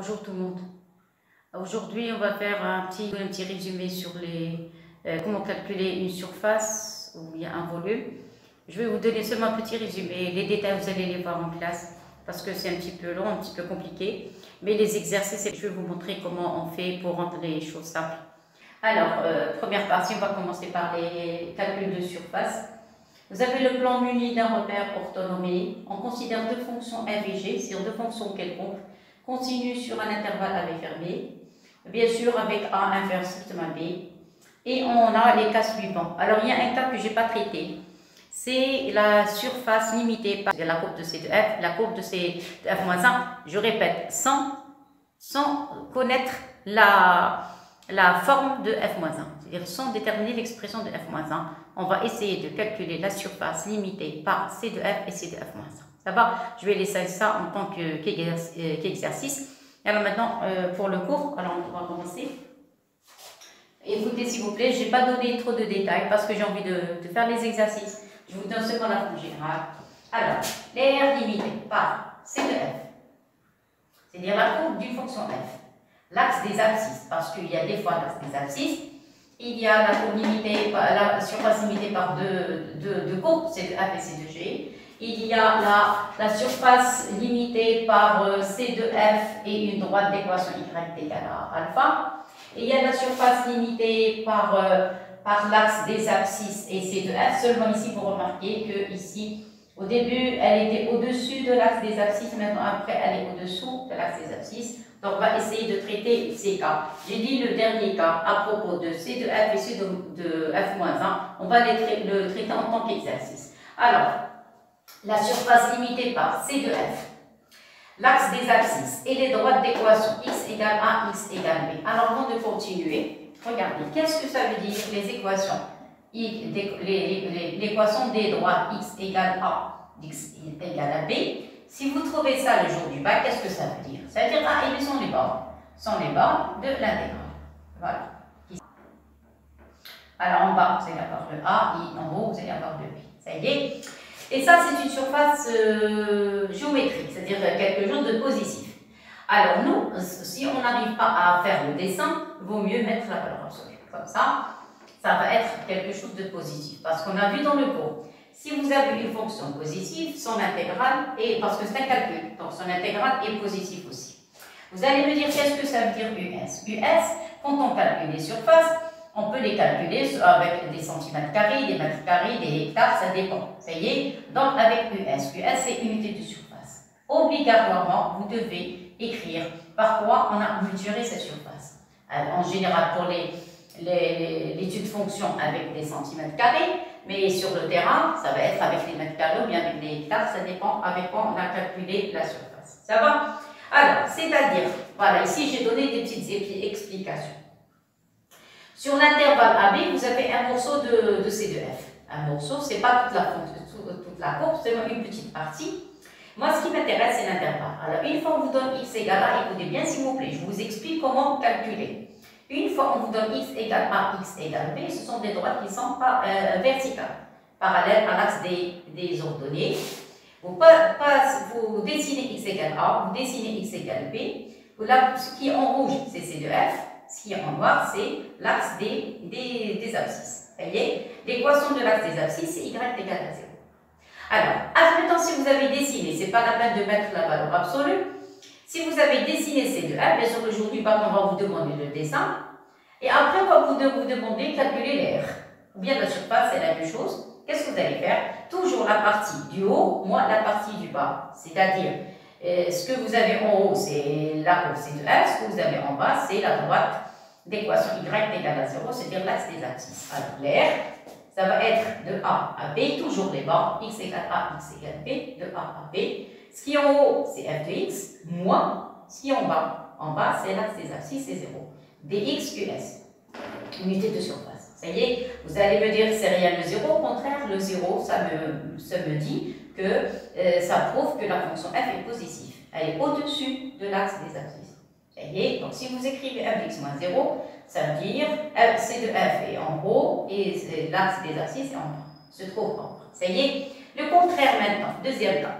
Bonjour tout le monde. Aujourd'hui, on va faire un petit, un petit résumé sur les, euh, comment calculer une surface y a un volume. Je vais vous donner seulement un petit résumé. Les détails, vous allez les voir en classe parce que c'est un petit peu long, un petit peu compliqué. Mais les exercices, je vais vous montrer comment on fait pour rendre les choses simples. Alors, euh, première partie, on va commencer par les calculs de surface. Vous avez le plan muni d'un repère orthonomé. On considère deux fonctions f et g, c'est-à-dire deux fonctions quelconques continue sur un intervalle AB fermé, bien sûr avec A inverse strictement B, et on a les cas suivants. Alors il y a un cas que je n'ai pas traité, c'est la surface limitée par la courbe de C de F, la courbe de C de F-1, je répète, sans, sans connaître la, la forme de F-1, c'est-à-dire sans déterminer l'expression de F-1, on va essayer de calculer la surface limitée par C de F et C de F-1. Je vais laisser ça en tant euh, qu'exercice. alors maintenant, euh, pour le cours, alors on va commencer. Écoutez s'il vous plaît, je n'ai pas donné trop de détails parce que j'ai envie de, faire les exercices. Je vous donne seulement la forme générale. Alors, l'air limité par C de F, c'est-à-dire la courbe d'une fonction F. L'axe des abscisses, parce qu'il y a des fois l'axe des abscisses, il y a la courbe limitée, la surface limitée par deux, courbes, C de F et C de G il y a la, la surface limitée par euh, C de F et une droite d'équation Y égale à alpha. Et il y a la surface limitée par, euh, par l'axe des abscisses et C de F. Seulement ici, vous remarquez que ici, au début, elle était au-dessus de l'axe des abscisses, maintenant après, elle est au-dessous de l'axe des abscisses. Donc, on va essayer de traiter ces cas. J'ai dit le dernier cas à propos de C de F et C de, de F-1. On va le traiter en tant qu'exercice. Alors, la surface limitée par C de F, l'axe des abscisses et les droites d'équation x égale a, x égale b. Alors avant de continuer, regardez, qu'est-ce que ça veut dire les équations L'équation des droites x égale a, x égale à b? Si vous trouvez ça le jour du bac, qu'est-ce que ça veut dire? Ça veut dire a et b sont les bornes, sont les bornes de l'intégrale. Voilà. Alors en bas, vous allez avoir le a, et en haut, vous allez avoir le b. Ça y est et ça, c'est une surface euh, géométrique, c'est-à-dire quelque chose de positif. Alors nous, si on n'arrive pas à faire le dessin, vaut mieux mettre la valeur absolue. Comme ça, ça va être quelque chose de positif. Parce qu'on a vu dans le cours, si vous avez une fonction positive, son intégrale est, parce que c'est un calcul, donc son intégrale est positive aussi. Vous allez me dire qu'est-ce que ça veut dire US US, quand on calcule les surfaces, on peut les calculer avec des centimètres carrés, des mètres carrés, des hectares, ça dépend. Ça y est? Donc avec US, US c'est unité de surface. Obligatoirement, vous devez écrire par quoi on a mesuré cette surface. en général, pour l'étude de fonction avec des centimètres carrés, mais sur le terrain, ça va être avec les mètres carrés ou bien avec des hectares, ça dépend avec quoi on a calculé la surface. Ça va? Alors, c'est-à-dire, voilà, ici j'ai donné des petites explications. Sur l'intervalle AB, vous avez un morceau de, de C de F. Un morceau, ce n'est pas toute la, toute la courbe, c'est une petite partie. Moi, ce qui m'intéresse, c'est l'intervalle. Alors, une fois qu'on vous donne x égale à, écoutez bien s'il vous plaît, je vous explique comment calculer. Une fois qu'on vous donne x égale a, x égale b, ce sont des droites qui sont euh, verticales, parallèles à l'axe des, des ordonnées. Vous, pas, vous dessinez x égale a, vous dessinez x égale b. Là, ce qui est en rouge, c'est C de F. Ce qui est en noir, c'est l'axe des, des, abscisses. Vous voyez? L'équation de l'axe des abscisses, c'est y égale à 0. Alors, admettons si vous avez dessiné, ce n'est pas la peine de mettre la valeur absolue. Si vous avez dessiné ces deux-là, bien sûr aujourd'hui, on va vous demander le dessin. Et après, on va vous, vous demander de calculer l'air. Ou bien la surface, c'est la même chose. Qu'est-ce que vous allez faire? Toujours la partie du haut, moins la partie du bas. C'est-à-dire, ce que vous avez en haut, c'est la courbe C de F. Ce que vous avez en bas, c'est la droite d'équation y égale à 0, c'est-à-dire l'axe des abscisses. Alors, l'air, ça va être de A à B, toujours les bas, x égale A, x égale B, de A à B. Ce qui est en haut, c'est f de x, moins ce qui est en bas. En bas, c'est l'axe des abscisses, c'est 0. dx qs, unité de surface. Ça y est, vous allez me dire que c'est rien le 0. Au contraire, le 0, ça me, ça me dit que euh, ça prouve que la fonction f est positive. Elle est au-dessus de l'axe des abscisses. Donc, si vous écrivez f x moins 0, ça veut dire c de f est en haut et l'axe des abscisses se trouve en bas. Ça y est? Le contraire maintenant, deuxième cas.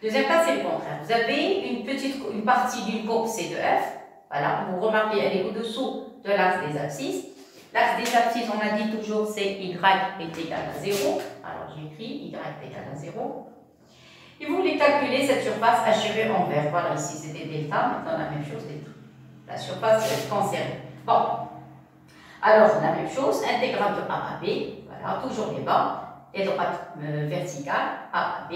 Deuxième cas, c'est le contraire. Vous avez une petite une partie d'une courbe C de F. Voilà, vous remarquez, elle est au-dessous de l'axe des abscisses. L'axe des abscisses, on a dit toujours, c'est Y est égal à 0. Alors j'écris Y est égal à 0. Et vous voulez calculer cette surface achevée en vert. Voilà, ici c'était delta, maintenant la même chose. La surface concernée. Bon. Alors, la même chose, intégrale de A à B. Voilà, toujours les bas. Et droite euh, verticale, A à B.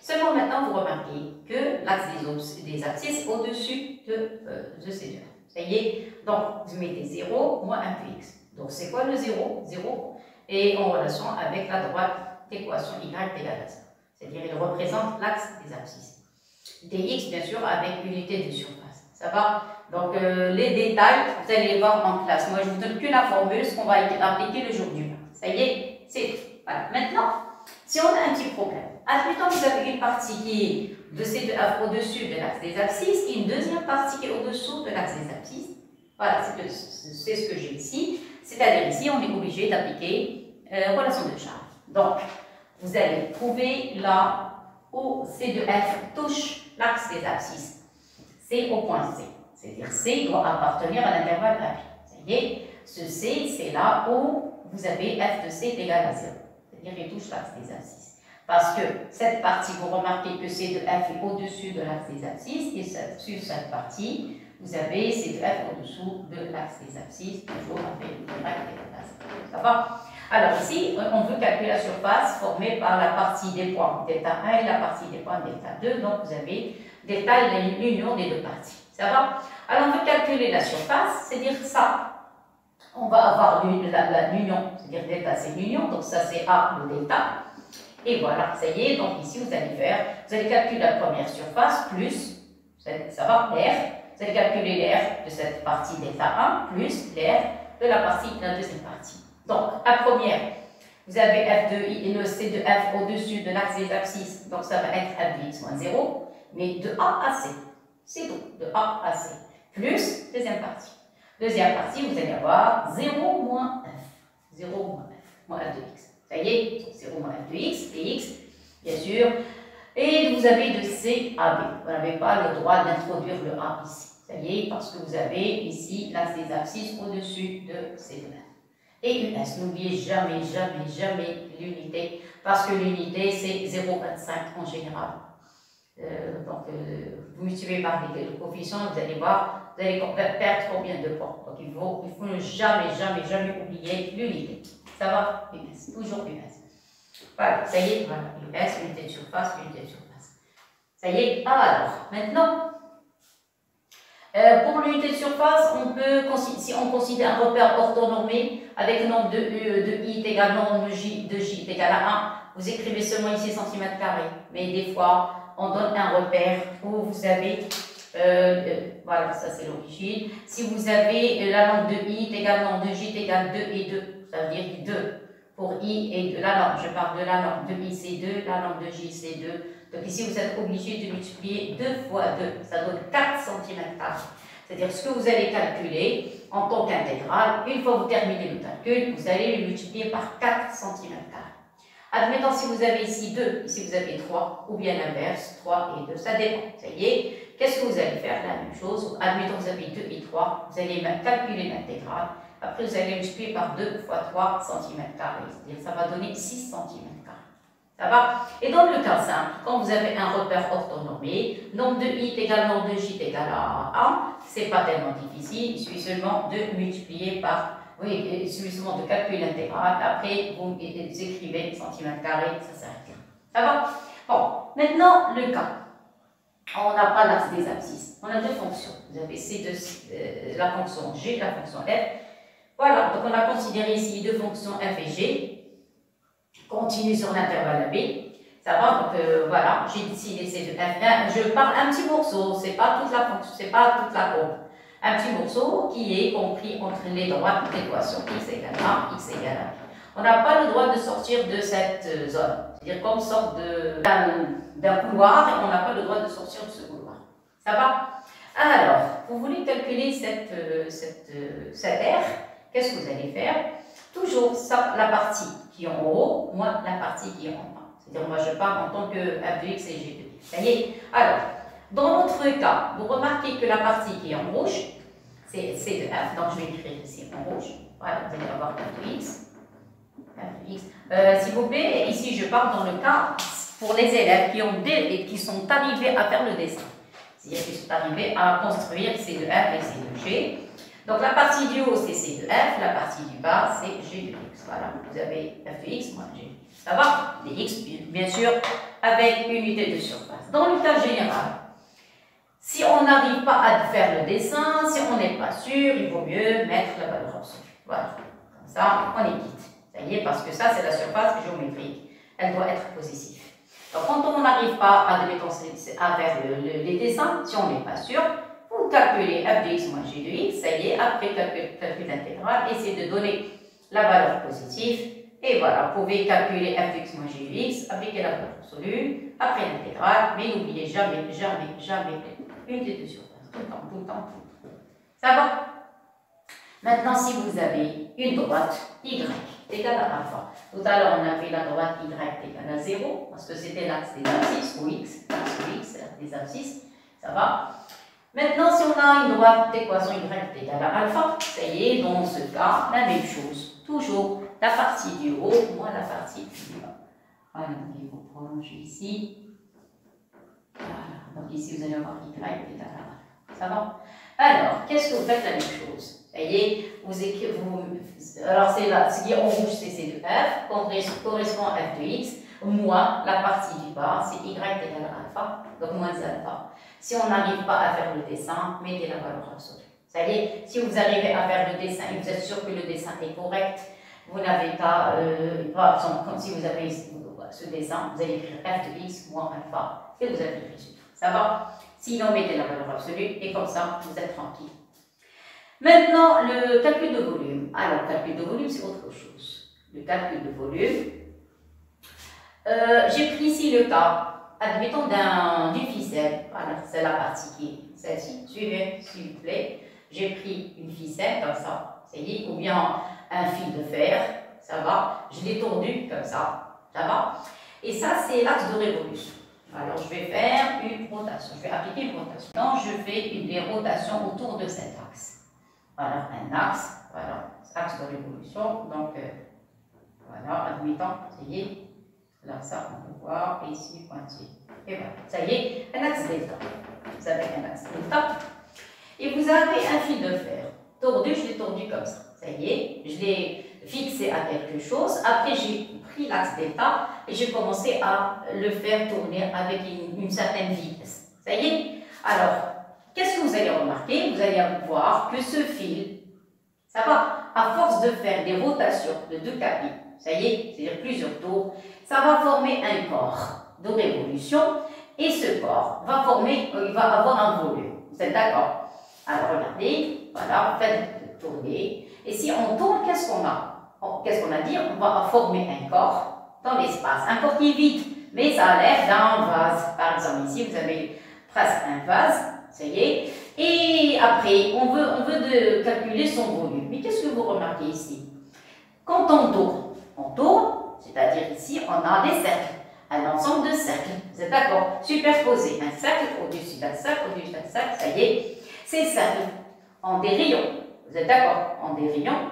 Seulement maintenant, vous remarquez que l'axe des, des abscisses au-dessus de, euh, de ces deux. Ça y est, donc vous mettez 0 moins 1 x. Donc c'est quoi le 0 0 est en relation avec la droite d'équation y égale à 0. C'est-à-dire il représente l'axe des abscisses. dx, bien sûr, avec unité de surface. Ça va? Donc euh, les détails, vous allez les voir en classe. Moi, je vous donne que la formule, ce qu'on va appliquer le jour du Ça y est, c'est Voilà. Maintenant, si on a un petit problème, admettons que vous avez une partie qui est au-dessus de l'axe des abscisses et une deuxième partie qui est au-dessous de l'axe des abscisses. Voilà, c'est ce que j'ai ici. C'est-à-dire ici, on est obligé d'appliquer euh, relation de charge. Donc, vous allez trouver là où C de F touche l'axe des abscisses. C'est au point C. C'est-à-dire C doit appartenir à l'intervalle A. Vous voyez, ce C, c'est là où vous avez F de C égal à 0 c'est-à-dire il touche l'axe des abscisses. Parce que cette partie, vous remarquez que C de F est au-dessus de l'axe des abscisses, et sur cette partie, vous avez C de F au-dessous de l'axe des abscisses, toujours avec Y Ça va? Alors ici, on veut calculer la surface formée par la partie des points delta 1 et la partie des points delta 2, donc vous avez delta l'union des deux parties. Ça va? Alors on veut calculer la surface, c'est-à-dire ça, on va avoir l'union, c'est-à-dire delta c'est l'union, donc ça c'est A le delta. Et voilà, ça y est, donc ici vous allez faire, vous allez calculer la première surface plus, ça va, l'air, vous allez calculer l'air de cette partie delta 1 plus l'air de la partie de la deuxième partie. Donc, la première, vous avez f de i et le c de f au-dessus de l'axe des abscisses, donc ça va être f de x moins 0, mais de a à c, c'est tout, de a à c, plus deuxième partie. Deuxième partie, vous allez avoir 0 moins f. 0 moins f, moins f de x. Ça y est, 0 moins f de x, dx, bien sûr. Et vous avez de C à B. Vous n'avez pas le droit d'introduire le A ici. Ça y est, parce que vous avez ici l'axe des abscisses au-dessus de C de f. Et une S, n'oubliez jamais, jamais, jamais l'unité, parce que l'unité c'est 0,25 en général. Euh, donc, euh, vous multipliez par les coefficients, vous allez voir, vous allez perdre combien de points. Donc il faut, il faut ne jamais, jamais, jamais oublier l'unité. Ça va? US, toujours US. Voilà, ça y est, voilà, US, unité de surface, unité de surface. Ça y est, alors, maintenant, euh, pour l'unité de surface, on peut, si on considère un repère orthonormé avec le nombre de, de I est égal au nombre de J, à 1, vous écrivez seulement ici cm. Mais des fois, on donne un repère où vous avez euh, euh, voilà, ça c'est l'origine. Si vous avez la langue de i est égal à de j est égal 2 et 2, ça veut dire 2 pour i et de la langue. Je parle de la langue de i c'est 2, la langue de j c'est 2. Donc ici vous êtes obligé de multiplier 2 fois 2, ça donne 4 cm. C'est-à-dire ce que vous allez calculer en tant qu'intégrale, une fois que vous terminez le calcul, vous allez le multiplier par 4 cm. Admettons si vous avez ici 2, ici vous avez 3, ou bien l'inverse, 3 et 2, ça dépend. Ça y est, Qu'est-ce que vous allez faire? La même chose. Admettons que vous avez 2 et 3. Vous allez calculer l'intégrale. Après, vous allez multiplier par 2 fois 3 cm. C'est-à-dire ça va donner 6 cm. Ça va? Et dans le cas simple, quand vous avez un repère orthonormé, nombre de i est égal nombre de j est égal à 1, c'est pas tellement difficile. Il suffit seulement de multiplier par oui, il suffit seulement de calculer l'intégrale. Après, vous écrivez cm carré, ça s'arrête. Ça va? Bon, maintenant, le cas on n'a pas l'axe des abscisses. On a deux fonctions. Vous avez ces deux, euh, la fonction g, la fonction f. Voilà, donc on a considéré ici deux fonctions f et g. Continue sur l'intervalle AB. Ça va, donc euh, voilà, j'ai décidé ces deux f. Je parle un petit morceau, c'est pas toute la c'est pas toute la courbe. Un petit morceau qui est compris entre les droites d'équation x égale a, x égale a. On n'a pas le droit de sortir de cette euh, zone. C'est-à-dire qu'on sort d'un couloir et on n'a pas le droit de sortir de ce couloir. Ça va? Alors, vous voulez calculer cette, euh, cette, cette R, qu'est-ce que vous allez faire? Toujours la partie qui en haut, moins la partie qui est en bas. C'est-à-dire, moi je parle en tant que f de x et g de. Ça y Alors, dans notre cas, vous remarquez que la partie qui est en rouge, c'est C de F, donc je vais écrire ici en rouge. Voilà, vous allez avoir f de x. Euh, S'il vous plaît, ici je parle dans le cas pour les élèves qui, ont des, qui sont arrivés à faire le dessin. C'est-à-dire qu'ils sont arrivés à construire C de F et C de G. Donc la partie du haut, c'est C de F, la partie du bas, c'est G de X. Voilà, vous avez F de X, moi G. Ça va Des X, bien sûr, avec unité de surface. Dans le cas général, si on n'arrive pas à faire le dessin, si on n'est pas sûr, il vaut mieux mettre la valeur absolue. Voilà, comme ça, on est quitte. Ça y est, parce que ça, c'est la surface géométrique. Elle doit être positive. Donc, quand on n'arrive pas à faire les dessins, si on n'est pas sûr, vous calculez f de x moins g de x, ça y est, après calcul, calcul l'intégrale, essayez de donner la valeur positive, et voilà, vous pouvez calculer f de x moins g de x, appliquer la valeur absolue, après l'intégrale, mais n'oubliez jamais, jamais, jamais une des deux surfaces, tout le temps, tout le temps. Ça va? Maintenant, si vous avez une droite y égale à alpha, tout à l'heure on avait la droite y égale à 0, parce que c'était l'axe des abscisses, ou x, l'axe des abscisses, ça va? Maintenant, si on a une droite d'équation y égale à alpha, ça y est, dans ce cas, la même chose. Toujours la partie du haut moins la partie du bas. Voilà, il faut prolonger ici. Voilà, donc ici vous allez avoir y égale à alpha. Ça va? Alors, qu'est-ce que vous faites la même chose? Ça y est, vous écrivez. alors, c'est là, ce qui est en rouge, c'est C de F, correspond à F de X, moins la partie du bas, c'est Y égale à alpha, donc moins alpha. Si on n'arrive pas à faire le dessin, mettez la valeur absolue. Est, si vous arrivez à faire le dessin et vous êtes sûr que le dessin est correct, vous n'avez pas, euh, comme si vous avez ce dessin, vous allez écrire f de x moins alpha et vous avez le résultat. Ça va? Sinon, mettez la valeur absolue et comme ça, vous êtes tranquille. Maintenant, le calcul de volume. Alors, calcul de volume, c'est autre chose. Le calcul de volume, euh, j'ai pris ici le cas admettons d'une ficelle, voilà, c'est la partie qui est celle-ci, suivez s'il vous plaît, j'ai pris une ficelle comme ça, c'est dit, ou bien un fil de fer, ça va, je l'ai tordu comme ça, ça va, et ça c'est l'axe de révolution. Alors je vais faire une rotation, je vais appliquer une rotation. Donc je fais une, des rotations autour de cet axe. Voilà, un axe, voilà, axe de révolution, donc euh, voilà, admettons, essayez, Là, ça, on peut voir, ici, pointier. Et voilà, ça y est, un axe delta. Vous avez un axe delta. Et vous avez un fil de fer. Tordu, je l'ai tordu comme ça. Ça y est, je l'ai fixé à quelque chose. Après, j'ai pris l'axe delta et j'ai commencé à le faire tourner avec une, certaine vitesse. Ça y est Alors, qu'est-ce que vous allez remarquer? Vous allez voir que ce fil, ça va, à force de faire des rotations de deux capis, ça y est, c'est-à-dire plusieurs tours, ça va former un corps de révolution et ce corps va former, il va avoir un volume. Vous êtes d'accord? Alors regardez, voilà, faites tourner. Et si on tourne, qu'est-ce qu'on a? Qu'est-ce qu'on a dit? On va former un corps dans l'espace. Un corps qui est vide, mais ça a l'air d'un vase. Par exemple, ici, vous avez presque un vase, ça y est. Et après, on veut, on veut de calculer son volume. Mais qu'est-ce que vous remarquez ici? Quand on tourne, on tourne, c'est-à-dire ici, on a des cercles, un ensemble de cercles. Vous êtes d'accord? Superposer un cercle au-dessus d'un cercle, au-dessus d'un cercle, ça y est. Ces cercles ont des rayons. Vous êtes d'accord? En des rayons.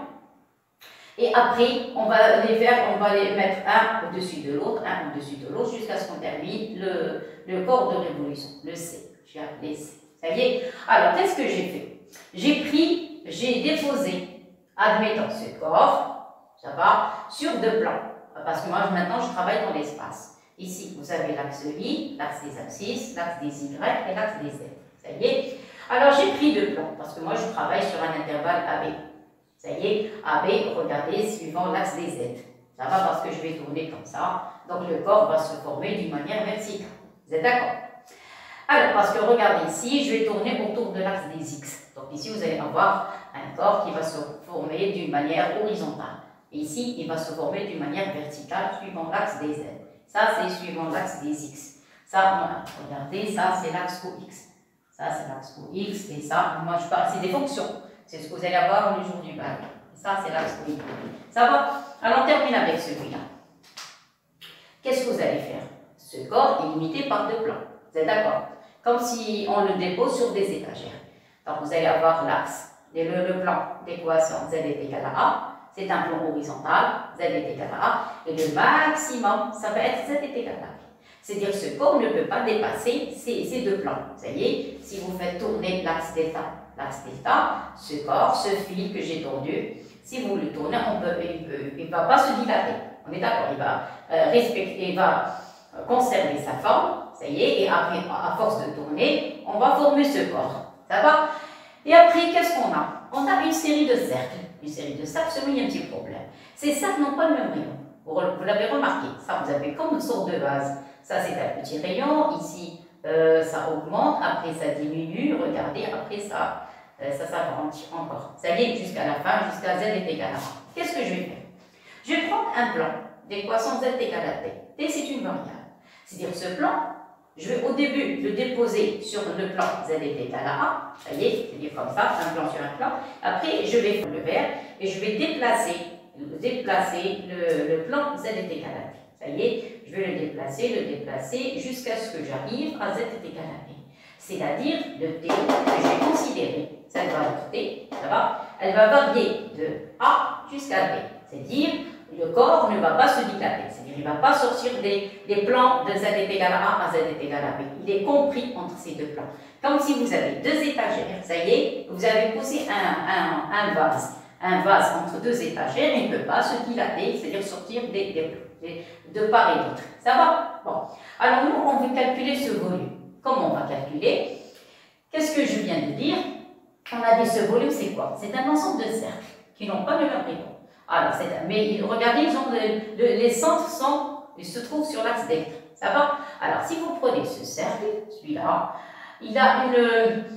Et après, on va les mettre un au-dessus de l'autre, un au-dessus de l'autre, jusqu'à ce qu'on termine le, le corps de révolution, le C. J'ai appelé C. Ça y est Alors, qu'est-ce que j'ai fait? J'ai pris, j'ai déposé, admettons ce corps, ça va, sur deux plans parce que moi maintenant je travaille dans l'espace. Ici, vous avez l'axe I, l'axe des abscisses, l'axe des Y et l'axe des Z. Ça y est Alors j'ai pris deux plans, parce que moi je travaille sur un intervalle AB. Ça y est, AB, regardez, suivant l'axe des Z. Ça va parce que je vais tourner comme ça, donc le corps va se former d'une manière verticale. Vous êtes d'accord? Alors, parce que regardez ici, je vais tourner autour de l'axe des X. Donc ici, vous allez avoir un corps qui va se former d'une manière horizontale. Ici, il va se former d'une manière verticale suivant l'axe des Z. Ça, c'est suivant l'axe des X. Ça, regardez, ça, c'est l'axe OX. Ça, c'est l'axe OX. Et ça, moi, je parle, c'est des fonctions. C'est ce que vous allez avoir le jour du bac. Ça, c'est l'axe OX. Ça va Alors, on termine avec celui-là. Qu'est-ce que vous allez faire? Ce corps est limité par deux plans. Vous êtes d'accord? Comme si on le dépose sur des étagères. Donc vous allez avoir l'axe, le, le plan d'équation Z est égal à A. C'est un plan horizontal, Z est égal à A. Et le maximum, ça va être Z est égal à A. C'est-à-dire ce corps ne peut pas dépasser ces, ces deux plans. Vous voyez, si vous faites tourner l'axe delta, l'axe delta, ce corps, ce fil que j'ai tendu, si vous le tournez, on peut, il ne va pas se dilater. On est d'accord, il va euh, respecter, il va euh, conserver sa forme, ça y est, et après, à force de tourner, on va former ce corps. Ça va? Et après, qu'est-ce qu'on a? On a une série de cercles. Une série de cercles, seulement il y a un petit problème. Ces cercles n'ont pas le même rayon. Vous, l'avez remarqué, ça vous avez comme une sorte de vase. Ça c'est un petit rayon, ici euh, ça augmente, après ça diminue, regardez, après ça, euh, ça s'agrandit encore. Ça est, jusqu'à la fin, jusqu'à z est égal à 1. Qu'est-ce que je vais faire? Je vais prendre un plan d'équation z égale à t. t c'est une variable. C'est-à-dire ce plan, je vais au début le déposer sur le plan z est égal à 1. Ça y est, c'est-à-dire comme ça, un plan sur un plan. Après, je vais le vert et je vais déplacer, déplacer le, le plan z est égal à t. Ça y est, je vais le déplacer, le déplacer jusqu'à ce que j'arrive à z est égal à t. C'est-à-dire le t que j'ai considéré cette valeur t, ça va, elle va varier de A jusqu'à B. C'est-à-dire, le corps ne va pas se dilater. C'est-à-dire, il ne va pas sortir des, des plans de Z égal à A à Z égal à B. Il est compris entre ces deux plans. Comme si vous avez deux étagères, ça y est, vous avez posé un, un, vase. Un vase entre deux étagères, il ne peut pas se dilater, c'est-à-dire sortir des, des, de part et d'autre. Ça va? Bon. Alors, nous, on veut calculer ce volume. Comment on va calculer? Qu'est-ce que je viens de dire? On a dit ce volume, c'est quoi? C'est un ensemble de cercles qui n'ont pas le même rayon. Alors, mais regardez, les centres sont, ils se trouvent sur l'axe delta. Ça va? Alors, si vous prenez ce cercle, celui-là, il a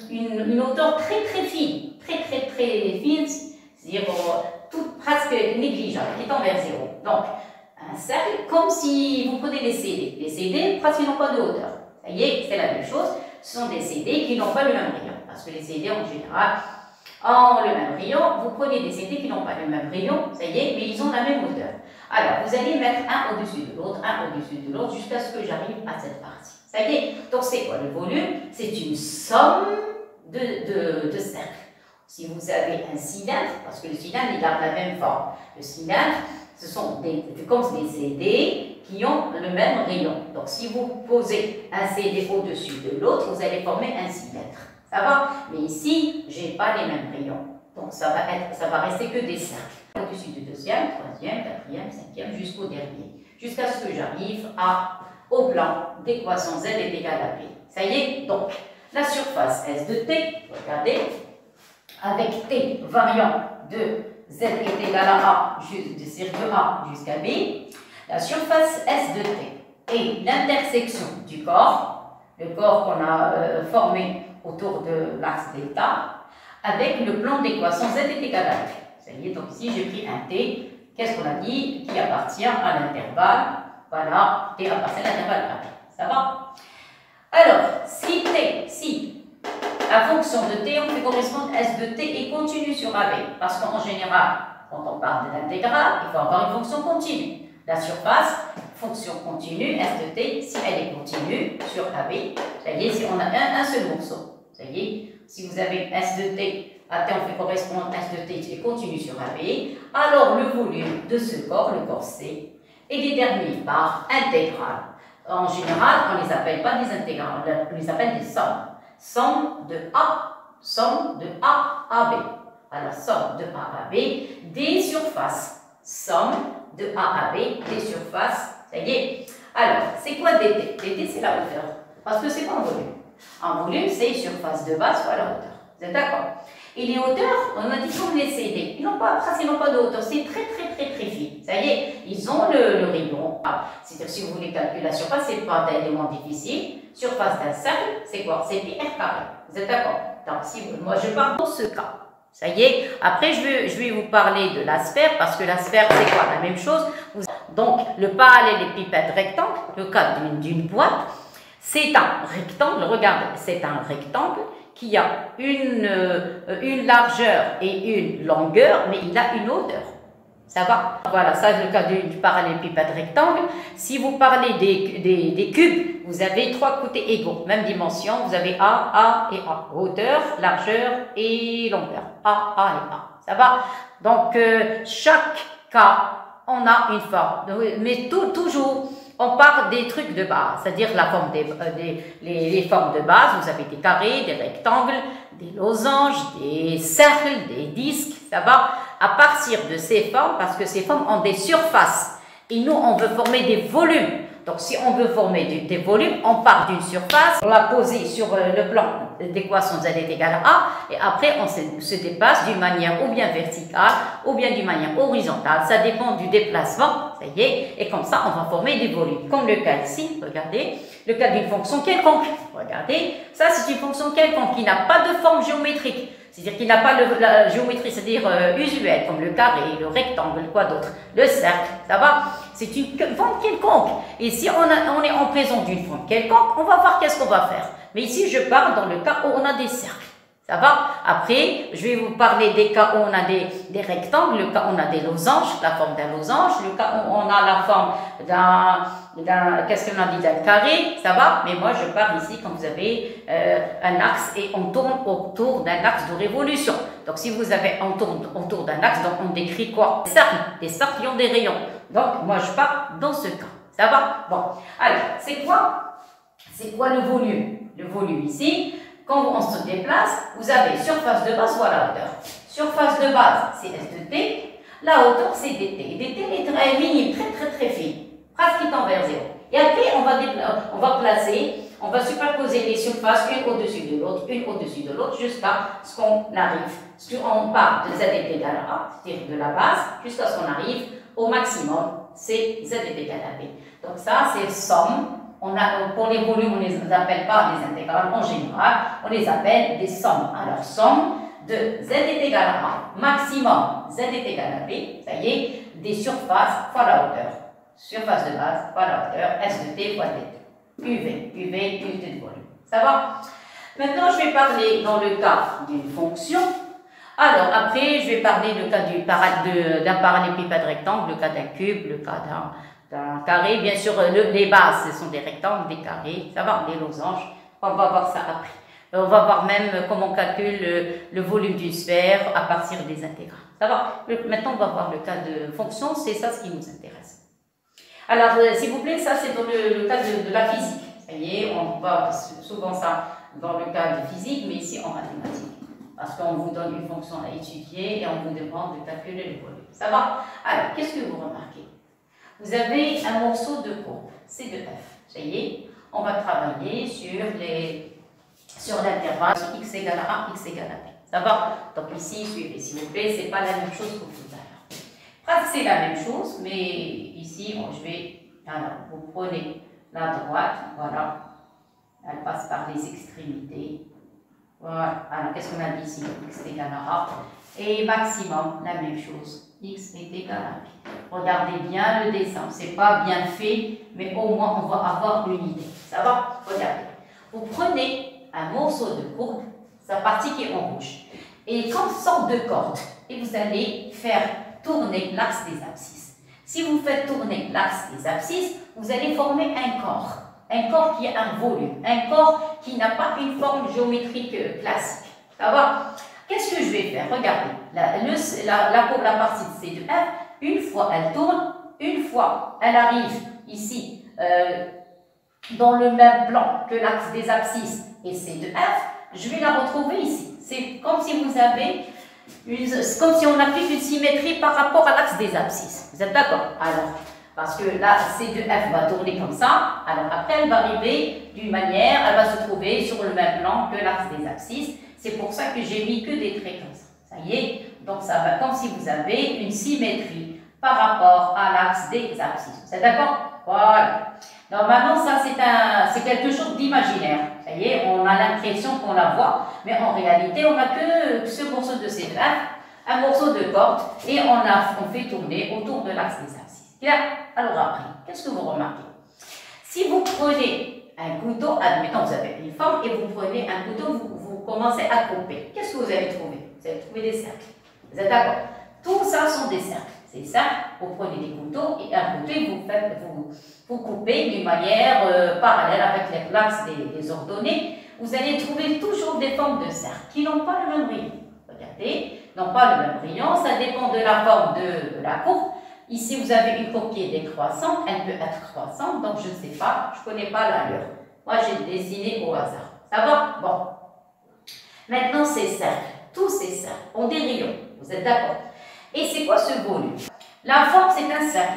une, hauteur très très fine, très très très fine, c'est-à-dire euh, presque négligeable, qui est envers zéro. Donc, un cercle, comme si vous prenez les CD. Les CD, presque n'ont pas de hauteur. Ça y est, c'est la même chose. Ce sont des CD qui n'ont pas le même rayon parce que les CD en général ont le même rayon. Vous prenez des CD qui n'ont pas le même rayon, ça y est, mais ils ont la même hauteur. Alors, vous allez mettre un au-dessus de l'autre, un au-dessus de l'autre, jusqu'à ce que j'arrive à cette partie. Ça y est, donc c'est quoi le volume? C'est une somme de, de, de cercles. Si vous avez un cylindre, parce que le cylindre, il a la même forme. Le cylindre, ce sont des, comme des CD qui ont le même rayon. Donc, si vous posez un CD au-dessus de l'autre, vous allez former un cylindre. Ça va Mais ici, je n'ai pas les mêmes rayons. Donc, ça va, être, ça va rester que des cercles. Au-dessus du deuxième, troisième, quatrième, cinquième, jusqu'au dernier. Jusqu'à ce que j'arrive au plan d'équation Z est égal à P. Ça y est Donc, la surface S de T, regardez, avec T variant de Z est égal à A, de A jusqu'à B, la surface S de T et l'intersection du corps, le corps qu'on a euh, formé autour de l'axe delta, avec le plan d'équation Z est égal à T. Ça y est, donc ici j'ai pris un T, qu'est-ce qu'on a dit Qui appartient à l'intervalle, voilà, T appartient à l'intervalle A. Ça va? Alors, si T, si la fonction de T, on fait correspondre S de T et continue sur AB, parce qu'en général, quand on parle de l'intégrale, il faut avoir une fonction continue. La surface, fonction continue, S de T, si elle est continue sur AB, ça y est, si on a un seul morceau. Y est, si vous avez S de T, à T on fait correspondre S de T qui continue sur AB, alors le volume de ce corps, le corps C, est déterminé par intégrale. En général, on ne les appelle pas des intégrales, on les appelle des sommes. Somme de A, somme de A à B. Alors, somme de A à B des surfaces. Somme de A à B des surfaces. Ça y est. Alors, c'est quoi dt dt, c'est la hauteur. Parce que c'est pas un volume. En volume, c'est surface de base fois la hauteur. Vous êtes d'accord? Et les hauteurs, on a dit comme les CD. Ils n'ont pas, pratiquement pas de hauteur. C'est très, très, très, très fin. Ça y est, ils ont le, le rayon. C'est-à-dire, si vous voulez calculer la surface, c'est pas un élément difficile. Surface d'un cercle, c'est quoi? C'est pi r carré. Vous êtes d'accord? Donc, si moi, je pars dans ce cas. Ça y est. Après, je vais, je vais vous parler de la sphère, parce que la sphère, c'est quoi? La même chose. Donc, le parallélépipède rectangle, le cas d'une boîte, c'est un rectangle, regarde, c'est un rectangle qui a une, euh, une largeur et une longueur, mais il a une hauteur. Ça va? Voilà, ça c'est le cas du, parallélépipède rectangle. Si vous parlez des, des, des, cubes, vous avez trois côtés égaux, même dimension. Vous avez A, A et A. Hauteur, largeur et longueur. A, A et A. Ça va? Donc, euh, chaque cas, on a une forme. Mais tout, toujours, on part des trucs de base, c'est-à-dire euh, les, les, formes de base. Vous avez des carrés, des rectangles, des losanges, des cercles, des disques. Ça va à partir de ces formes, parce que ces formes ont des surfaces. Et nous, on veut former des volumes. Donc, si on veut former des volumes, on part d'une surface, on la pose sur euh, le plan d'équation Z est égal à A, et après, on se, dépasse d'une manière ou bien verticale, ou bien d'une manière horizontale. Ça dépend du déplacement, ça y est, et comme ça, on va former des volumes. Comme le cas ici, regardez, le cas d'une fonction quelconque. Regardez, ça, c'est une fonction quelconque qui n'a pas de forme géométrique. C'est-à-dire qu'il n'a pas la géométrie, c'est-à-dire euh, usuelle, comme le carré, le rectangle, quoi d'autre, le cercle, ça va C'est une forme quelconque. Et si on, est en présence d'une forme quelconque, on va voir qu'est-ce qu'on va faire. Mais ici, je parle dans le cas où on a des cercles. Ça va? Après, je vais vous parler des cas où on a des, des, rectangles, le cas où on a des losanges, la forme d'un losange, le cas où on a la forme d'un, qu'est-ce qu'on a dit, d'un carré, ça va? Mais moi, je parle ici quand vous avez euh, un axe et on tourne autour d'un axe de révolution. Donc, si vous avez on tourne autour d'un axe, donc on décrit quoi? Des cercles, des cercles qui ont des rayons. Donc, moi, je parle dans ce cas. Ça va? Bon. Alors, c'est quoi? C'est quoi le volume? Le volume ici, quand on se déplace, vous avez surface de base, voilà la hauteur. Surface de base, c'est S de T. La hauteur, c'est dt. dt est très minime, très très très fine, presque qui tend vers 0. Et après, on va, on va placer, on va superposer les surfaces une au-dessus de l'autre, une au-dessus de l'autre, jusqu'à ce qu'on arrive, on part de z est égal à A, c'est-à-dire de la base, jusqu'à ce qu'on arrive au maximum, c'est z est égal à B. Donc ça, c'est somme on a, pour les volumes, on ne les appelle pas des intégrales en général, on les appelle des sommes. Alors, somme de z est égal à A, maximum z est égal à B, ça y est, des surfaces fois la hauteur. Surface de base fois la hauteur, S de T fois dt. UV, UV, unité de volume. Ça va? Maintenant, je vais parler dans le cas d'une fonction. Alors, après, je vais parler du cas d'un parallélépipède rectangle, le cas d'un cube, le cas d'un un carré. Bien sûr, les bases, ce sont des rectangles, des carrés, ça va, des losanges. On va voir ça après. On va voir même comment on calcule le, volume d'une sphère à partir des intégrales. Ça va Maintenant, on va voir le cas de fonction, c'est ça ce qui nous intéresse. Alors, euh, s'il vous plaît, ça c'est dans le, cas de, la physique. Ça y est, on voit souvent ça dans le cas de physique, mais ici en mathématiques. Parce qu'on vous donne une fonction à étudier et on vous demande de calculer le volume. Ça va? Alors, qu'est-ce que vous remarquez? Vous avez un morceau de courbe, C de F. Ça y est, on va travailler sur les sur l'intervalle x égale à 1, x égale à b. Ça va? Donc ici, suivez s'il vous plaît, c'est pas la même chose que tout à l'heure. C'est la même chose, mais ici, je vais. Alors, vous prenez la droite, voilà. Elle passe par les extrémités. Voilà. Alors, qu'est-ce qu'on a dit ici? X égale à a. Et maximum, la même chose. x est égal à b. Regardez bien le dessin. C'est pas bien fait, mais au moins on va avoir une idée. Ça va? Regardez. Vous prenez un morceau de courbe, sa partie qui est en rouge, et comme sorte de corde, et vous allez faire tourner l'axe des abscisses. Si vous faites tourner l'axe des abscisses, vous allez former un corps. Un corps qui a un volume, un corps qui n'a pas une forme géométrique classique. Ça Qu'est-ce que je vais faire? Regardez, la, la, la, la partie de C de F, une fois elle tourne, une fois elle arrive ici euh, dans le même plan que l'axe des abscisses et C de F, je vais la retrouver ici. C'est comme si vous avez comme si on applique une symétrie par rapport à l'axe des abscisses. Vous êtes d'accord? Alors, parce que là, C de F va tourner comme ça, alors après elle va arriver d'une manière, elle va se trouver sur le même plan que l'axe des abscisses. C'est pour ça que j'ai mis que des traits comme ça. Ça y est, donc ça va comme si vous avez une symétrie par rapport à l'axe des abscisses. C'est d'accord? Voilà. Normalement, ça c'est quelque chose d'imaginaire. Ça y est, on a l'impression qu'on la voit, mais en réalité, on n'a que ce morceau de ces un morceau de corde, et on, a, on fait tourner autour de l'axe des abscisses. Alors après, qu'est-ce que vous remarquez? Si vous prenez un couteau, admettons vous avez une forme, et vous prenez un couteau, vous, commencez à couper. Qu'est-ce que vous allez trouver? Vous allez trouver des cercles. Vous êtes d'accord? Tout ça sont des cercles. c'est ça. Vous prenez des couteaux et à côté, vous, faites, vous, vous coupez d'une manière euh, parallèle avec l'axe des, des, ordonnées. Vous allez trouver toujours des formes de cercle qui n'ont pas le même rayon. Regardez, n'ont pas le même rayon. Ça dépend de la forme de la courbe. Ici, vous avez une est décroissante. Elle peut être croissante, donc je ne sais pas. Je ne connais pas l'allure. Moi, j'ai dessiné au hasard. Ça va? Bon. Maintenant, ces cercles, tous ces cercles ont des rayons. Vous êtes d'accord? Et c'est quoi ce volume? La forme, c'est un cercle.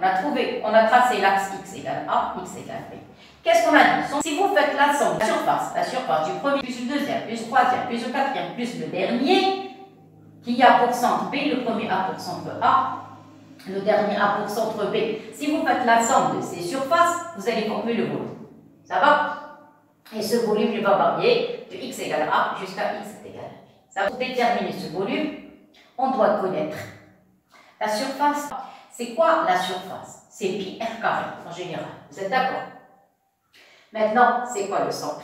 On a trouvé, on a tracé l'axe x égale a, x égale b. Qu'est-ce qu'on a dit? Si vous faites la somme, la surface, la surface du premier plus du deuxième, plus du troisième, plus du quatrième, plus le dernier, qui a pour centre b, le premier a pour centre a, le dernier a pour centre b. Si vous faites somme de ces surfaces, vous allez former le volume. Ça va? Et ce volume, il va varier de x égale a jusqu'à x égale b. Ça, pour déterminer ce volume, on doit connaître la surface. C'est quoi la surface? C'est pi r carré en général. Vous êtes d'accord? Maintenant, c'est quoi le centre?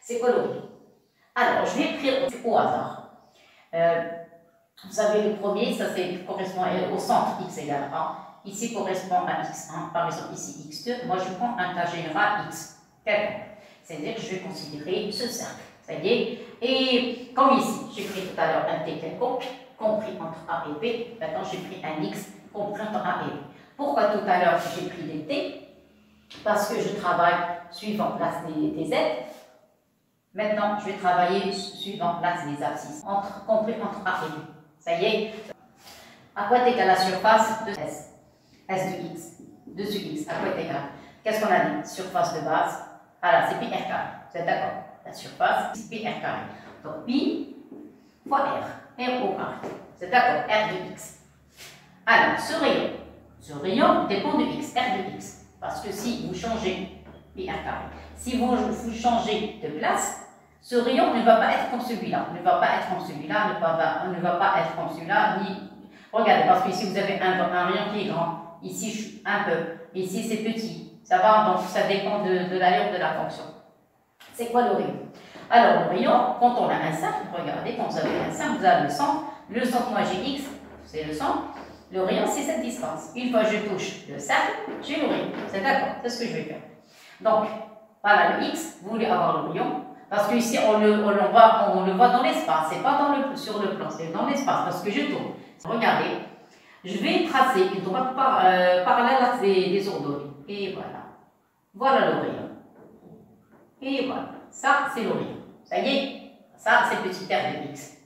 C'est quoi l'origine Alors, je vais écrire au hasard. Euh, vous avez le premier, ça correspond au centre x égale 1. Ici correspond à x1, par exemple ici x2. Moi, je prends un cas général x. C'est-à-dire que je vais considérer ce cercle. Ça y est. Et comme ici, j'ai pris tout à l'heure un t quelconque, compris entre a et b. Maintenant, j'ai pris un x compris entre a et b. Pourquoi tout à l'heure j'ai pris des t? Parce que je travaille suivant l'axe des, z. Maintenant, je vais travailler suivant l'axe des abscisses, compris entre a et b. Ça y est. À quoi est égale la surface de S S de x. X. À quoi est égal Qu'est-ce qu'on a dit? Surface de base. Alors, c'est pi r carré. Vous êtes d'accord? La surface, c'est pi r carré. Donc, pi fois r. R au carré. Vous êtes d'accord? R de x. Alors, ce rayon. Ce rayon dépend de x. R de x. Parce que si vous changez pi r carré, si vous changez de place, ce rayon ne va pas être comme celui-là, ne va pas être comme celui-là, ne, va, ne va pas être comme celui-là, ni... Regardez, parce que ici vous avez un, rayon qui est grand, ici un peu, ici c'est petit, ça va, donc ça dépend de, de l'allure de la fonction. C'est quoi le rayon? Alors le rayon, quand on a un cercle, regardez, quand vous avez un cercle, vous avez le centre, le centre, moi j'ai x, c'est le centre, le rayon c'est cette distance. Une fois que je touche le cercle, j'ai le rayon, c'est d'accord, c'est ce que je vais faire. Donc, voilà le x, vous voulez avoir le rayon, parce qu'ici, on le, on, le voit, on le voit dans l'espace, c'est pas dans le, sur le plan, c'est dans l'espace, parce que je tourne. Regardez, je vais tracer une droite euh, parallèle à des ordonnées. Et voilà. Voilà le rayon. Et voilà. Ça, c'est le rayon. Ça y est, ça, c'est le petit r de x.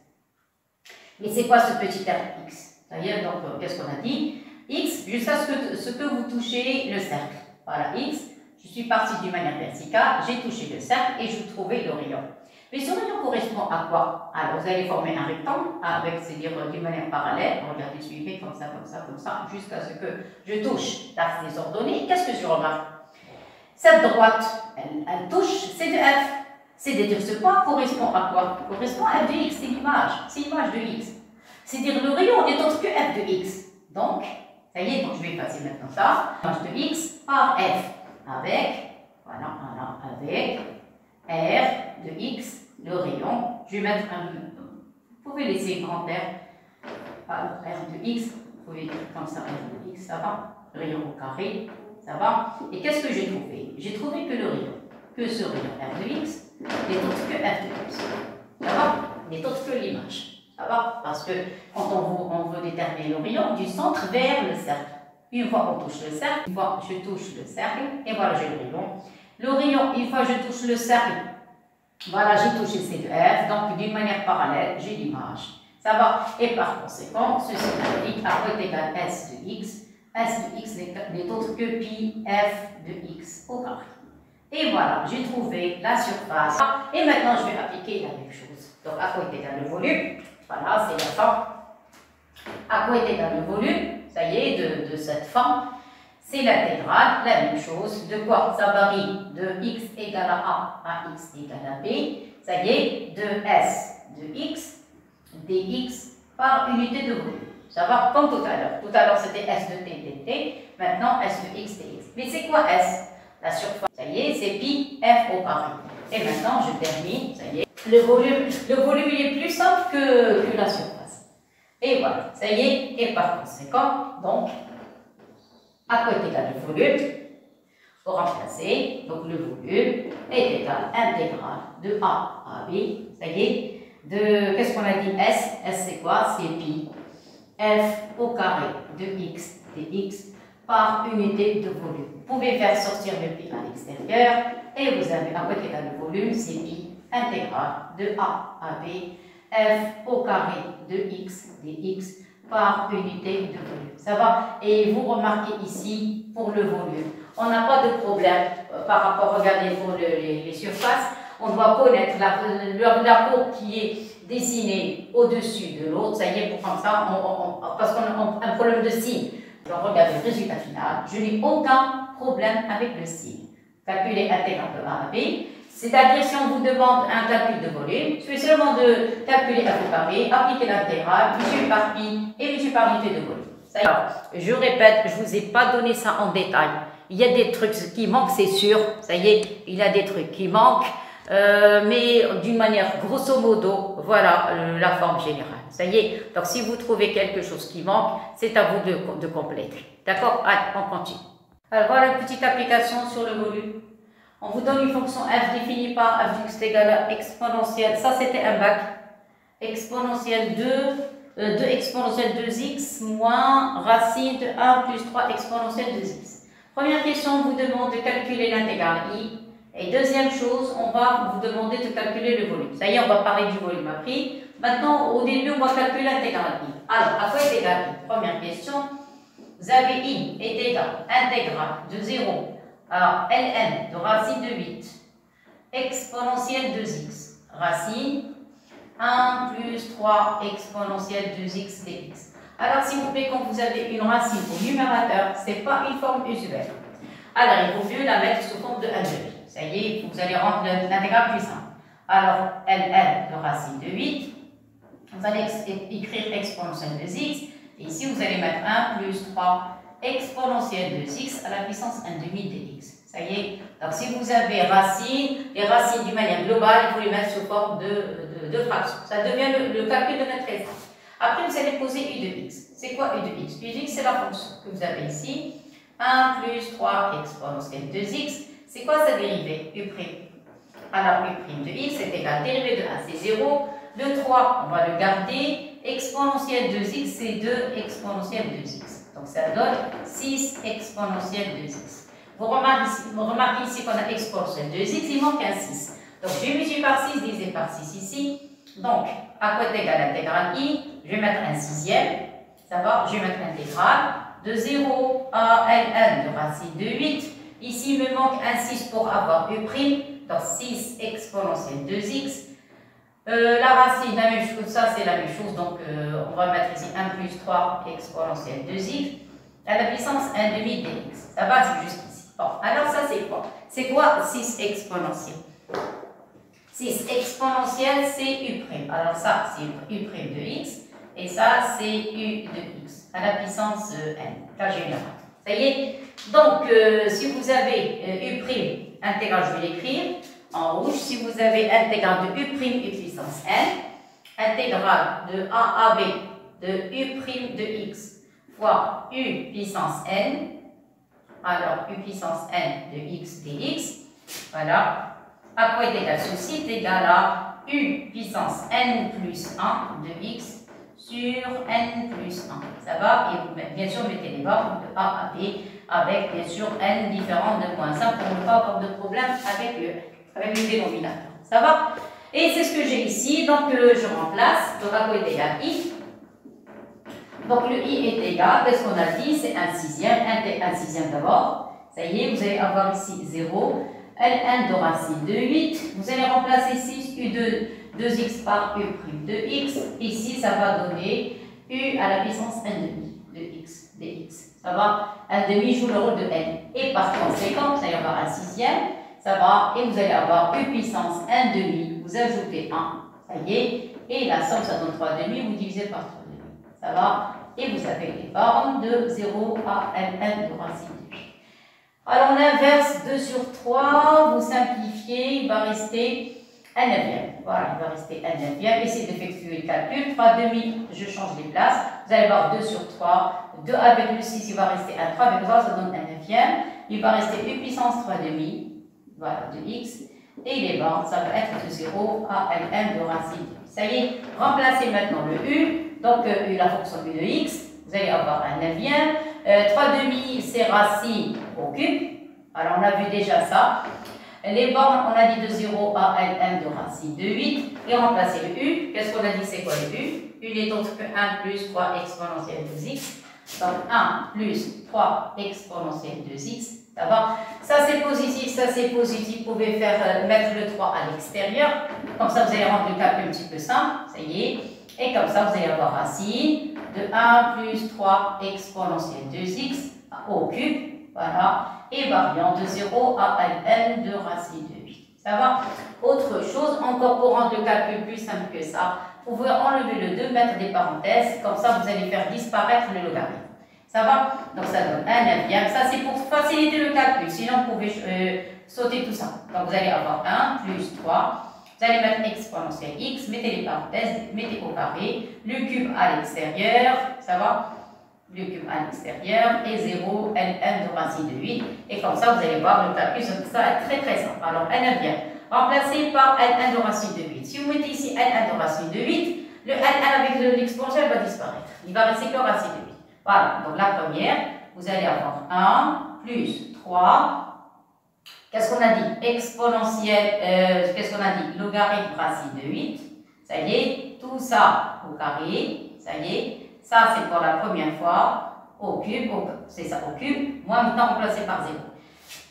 Mais c'est quoi ce petit r de x Ça y est, donc, euh, qu'est-ce qu'on a dit x jusqu'à ce ce que vous touchez le cercle. Voilà, x je suis partie d'une manière verticale, j'ai touché le cercle et je trouvais le rayon. Mais ce rayon correspond à quoi? Alors, vous allez former un rectangle avec, c'est-à-dire d'une manière parallèle. Regardez, suivez comme ça, comme ça, comme ça, jusqu'à ce que je touche l'axe des ordonnées. Qu'est-ce que je remarque? Cette droite, elle, elle touche C de F. C'est-à-dire, ce point correspond à quoi? Correspond à f de x, c'est l'image. C'est l'image de x. C'est-à-dire, le rayon n'est autre que f de x. Donc, ça y est, donc je vais passer maintenant ça. L'image de x par f avec, voilà, voilà, avec R de X, le rayon. Je vais mettre un, vous pouvez laisser grand R, R de X, vous pouvez dire comme ça R de X, ça va, rayon au carré, ça va. Et qu'est-ce que j'ai trouvé? J'ai trouvé que le rayon, que ce rayon R de X n'est autre que R de X, ça va, n'est autre que l'image, ça va, parce que quand on veut, on veut déterminer le rayon du centre vers le cercle, une fois qu'on touche le cercle, une fois je touche le cercle, et voilà, j'ai le rayon. Le rayon, une fois je touche le cercle, voilà, j'ai touché C de F, donc d'une manière parallèle, j'ai l'image. Ça va Et par conséquent, ceci indique A est égal S de X. S de X n'est autre que pi F de X au carré. Et voilà, j'ai trouvé la surface. Et maintenant, je vais appliquer la même chose. Donc, à quoi est égal le volume Voilà, c'est la forme. À quoi est égal le volume ça y est, de, cette forme, c'est l'intégrale, la même chose. De quoi Ça varie? De x égale à a à x égale à b. Ça y est, de s de x dx par unité de volume. Ça va comme tout à l'heure. Tout à l'heure, c'était s de t dt. Maintenant, s de x dx. Mais c'est quoi s? La surface. Ça y est, c'est pi f au carré. Et maintenant, je termine. Ça y est. Le volume, le volume il est plus simple que, que la surface. Et voilà, ça y est, et par conséquent, donc, à côté de le volume, pour remplacer, donc le volume est égal intégral de A à B, ça y est, de, qu'est-ce qu'on a dit? S, S c'est quoi? C'est pi. F au carré de x dx par unité de volume. Vous pouvez faire sortir le pi à l'extérieur et vous avez à côté de le volume, c'est pi intégral de A à B f au carré de x dx par unité de volume. Ça va? Et vous remarquez ici, pour le volume, on n'a pas de problème euh, par rapport, regardez, pour les, surfaces, on doit connaître la, la, courbe qui est dessinée au-dessus de l'autre, ça y est, pour comme ça, parce qu'on a un problème de signe. Alors regardez le résultat final, je n'ai aucun problème avec le signe. Calculer intégral de A à B, c'est-à-dire, si on vous demande un calcul de volume, suffit seulement de calculer au carré, appliquer l'intégrale, multiplier par pi et multiplier par unité de volume. Je répète, je ne vous ai pas donné ça en détail. Il y a des trucs qui manquent, c'est sûr. Ça y est, il y a des trucs qui manquent. Euh, mais d'une manière grosso modo, voilà euh, la forme générale. Ça y est. Donc, si vous trouvez quelque chose qui manque, c'est à vous de, de compléter. D'accord? Allez, on continue. Alors, voilà une petite application sur le volume. On vous donne une fonction f définie par f x égale à exponentielle. Ça, c'était un bac. Exponentielle 2, 2 euh, exponentielle 2x moins racine de 1 plus 3 exponentielle 2x. Première question, on vous demande de calculer l'intégrale i. Et deuxième chose, on va vous demander de calculer le volume. Ça y est, on va parler du volume appris. Maintenant, au début, on va calculer l'intégrale i. Alors, à quoi est égal i? Première question, vous avez i est égal intégrale de 0 alors, ln de racine de 8 exponentielle 2x, racine 1 plus 3 exponentielle 2x dx. Alors, s'il vous plaît, quand vous avez une racine au numérateur, ce n'est pas une forme usuelle. Alors, il vaut mieux la mettre sous forme de 1 demi. Ça y est, vous allez rendre l'intégrale plus simple. Alors, ln de racine de 8, vous allez écrire exponentielle de x, et ici, vous allez mettre 1 plus 3 exponentielle de x à la puissance 1 demi dx. Ça y est. Donc, si vous avez racines, les racines d'une manière globale, il faut les mettre sous forme de, de, fractions. Ça devient le, calcul de notre exemple. Après, vous allez poser u de x. C'est quoi u de x? U de x, c'est la fonction que vous avez ici. 1 plus 3 exponentielle de x. C'est quoi sa dérivée? U'. Alors, u' de x est égal à dérivée de 1, c'est 0. Le 3, on va le garder. Exponentielle de x, c'est 2 exponentielle de x. Donc ça donne 6 exponentielle de x. Vous remarquez ici, qu'on a exponentielle de x, il manque un 6. Donc je multiplie par 6 divisé par 6 ici. Donc, à côté de l'intégrale i, je vais mettre un sixième. Ça va, je vais mettre l'intégrale de 0 à ln de racine de 8. Ici, il me manque un 6 pour avoir u', donc 6 exponentielle de x. Euh, la racine, la même chose, ça c'est la même chose, donc euh, on va mettre ici 1 plus 3 exponentielle de x à la puissance 1 demi dx. Ça va, c'est juste ici. Bon, alors ça c'est quoi? C'est quoi 6 exponentielle? 6 exponentielle, c'est u'. Alors ça, c'est u' de x, et ça, c'est u de x à la puissance euh, n, cas général. Ça y est? Donc, si vous avez u' intégrale, je vais l'écrire, en rouge, si vous avez intégrale de u' u puissance n, intégrale de a à b de u' de x fois u puissance n, alors u puissance n de x dx, voilà, à quoi est égal ceci est égal à u puissance n plus 1 de x sur n plus 1. Ça va? Et bien sûr, mettez les bornes de A à B avec, bien sûr, n différent de moins 1 pour ne pas avoir de problème avec le avec le dénominateur. Ça va Et c'est ce que j'ai ici, donc euh, je remplace, à quoi est égal i. Donc le i est égal, qu'est-ce qu'on a dit? C'est un sixième, un, sixième d'abord. Ça y est, vous allez avoir ici 0, ln de racine de 8, vous allez remplacer 6 u de 2x par u' de x, ici ça va donner u à la puissance 1 demi de x dx. Ça va? 1 demi joue le rôle de n. Et par conséquent, vous allez avoir un sixième, ça va, et vous allez avoir u puissance 1 demi, vous ajoutez 1, ça y est, et la somme ça donne 3 demi, vous divisez par 3 demi, ça va, et vous avez les bornes de 0 à ln de racine Alors on inverse 2 sur 3, vous simplifiez, il va rester un neuvième. Voilà, il va rester un neuvième. Essayez d'effectuer le calcul. 3 demi, je change les places. Vous allez voir 2 sur 3. 2 avec le 6, il va rester un 3 avec 3, ça donne un neuvième. Il va rester u puissance 3 demi. Voilà, de x. Et les bornes, ça va être de 0 à ln de racine. Ça y est, remplacez maintenant le u. Donc, euh, la fonction u de x. Vous allez avoir un neuvième. Euh, 3 demi, c'est racine au cube. Alors, on a vu déjà ça. Les bornes, on a dit de 0 à Ln de racine de 8. Et remplacer le U. Qu'est-ce qu'on a dit C'est quoi le U? U n'est autre que 1 plus 3 exponentielle de x. Donc 1 plus 3 exponentielle de x. Va? Ça c'est positif, ça c'est positif. Vous pouvez faire, euh, mettre le 3 à l'extérieur. Comme ça, vous allez rendre le calcul un petit peu simple. Ça y est. Et comme ça, vous allez avoir racine de 1 plus 3 exponentielle de x au cube. Voilà et variant de 0 à ln de racine de 8. Ça va? Autre chose, encore pour rendre le calcul plus simple que ça, vous pouvez enlever le 2, mettre des parenthèses, comme ça vous allez faire disparaître le logarithme. Ça va Donc ça donne 1 neuvième. Ça c'est pour faciliter le calcul, sinon vous pouvez euh, sauter tout ça. Donc vous allez avoir 1 plus 3. Vous allez mettre exponentielle x, mettez les parenthèses, mettez au carré, le cube à l'extérieur, ça va le cube à l'extérieur et 0 ln de racine de 8. Et comme ça, vous allez voir le calcul, ça va être très très simple. Alors, ln vient remplacé par ln de racine de 8. Si vous mettez ici ln de racine de 8, le ln avec l'exponentielle va disparaître. Il va rester que racine de 8. Voilà, donc la première, vous allez avoir 1 plus 3. Qu'est-ce qu'on a dit? Exponentielle, euh, qu'est-ce qu'on a dit? Logarithme racine de 8. Ça y est, tout ça au carré, ça y est. Ça, c'est pour la première fois. Au cube, c'est ça, au cube. Moi, maintenant, remplacé par 0.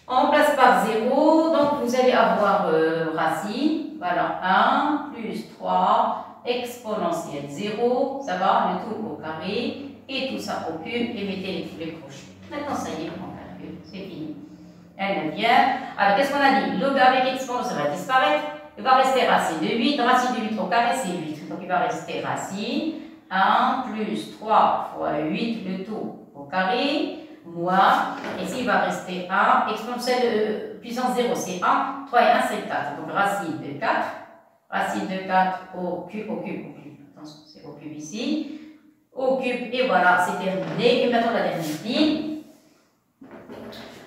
On remplace par 0, donc vous allez avoir euh, racine, voilà, 1 plus 3 exponentielle 0, ça va, le tout au carré, et tout ça au cube, et mettez les crochets. Maintenant, ça y est, on calcule, c'est fini. Elle vient. Alors, qu'est-ce qu'on a dit? Logarithme exponentielle va disparaître, il va rester racine de 8, racine de 8 au carré, c'est 8, donc il va rester racine. 1 plus 3 fois 8, le tout au carré, moins, ici il va rester 1, exponentielle euh, puissance 0, c'est 1, 3 et 1, c'est 4. Donc racine de 4, racine de 4 au cube, au cube, au cube, attention, c'est au cube ici, au cube, et voilà, c'est terminé. Et maintenant la dernière ligne,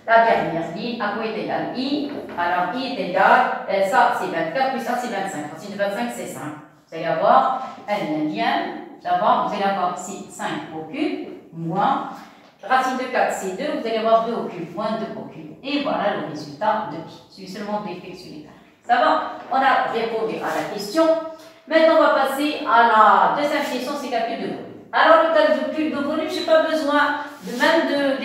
la dernière ligne, à quoi est égal i? Alors i est égal, euh, ça c'est 24, plus ça c'est 25. Racine de 25 c'est 5. Vous allez avoir un vient D'abord, vous allez avoir ici 5 au cube, moins. Racine de 4, c'est 2, vous allez avoir 2 au cube, moins 2 au cube. Et voilà le résultat de. Il suffit seulement d'effectuer les calculs. Ça va? On a répondu à la question. Maintenant, on va passer à la deuxième question, c'est calcul de volume. Alors, le calcul de volume, je n'ai pas besoin de même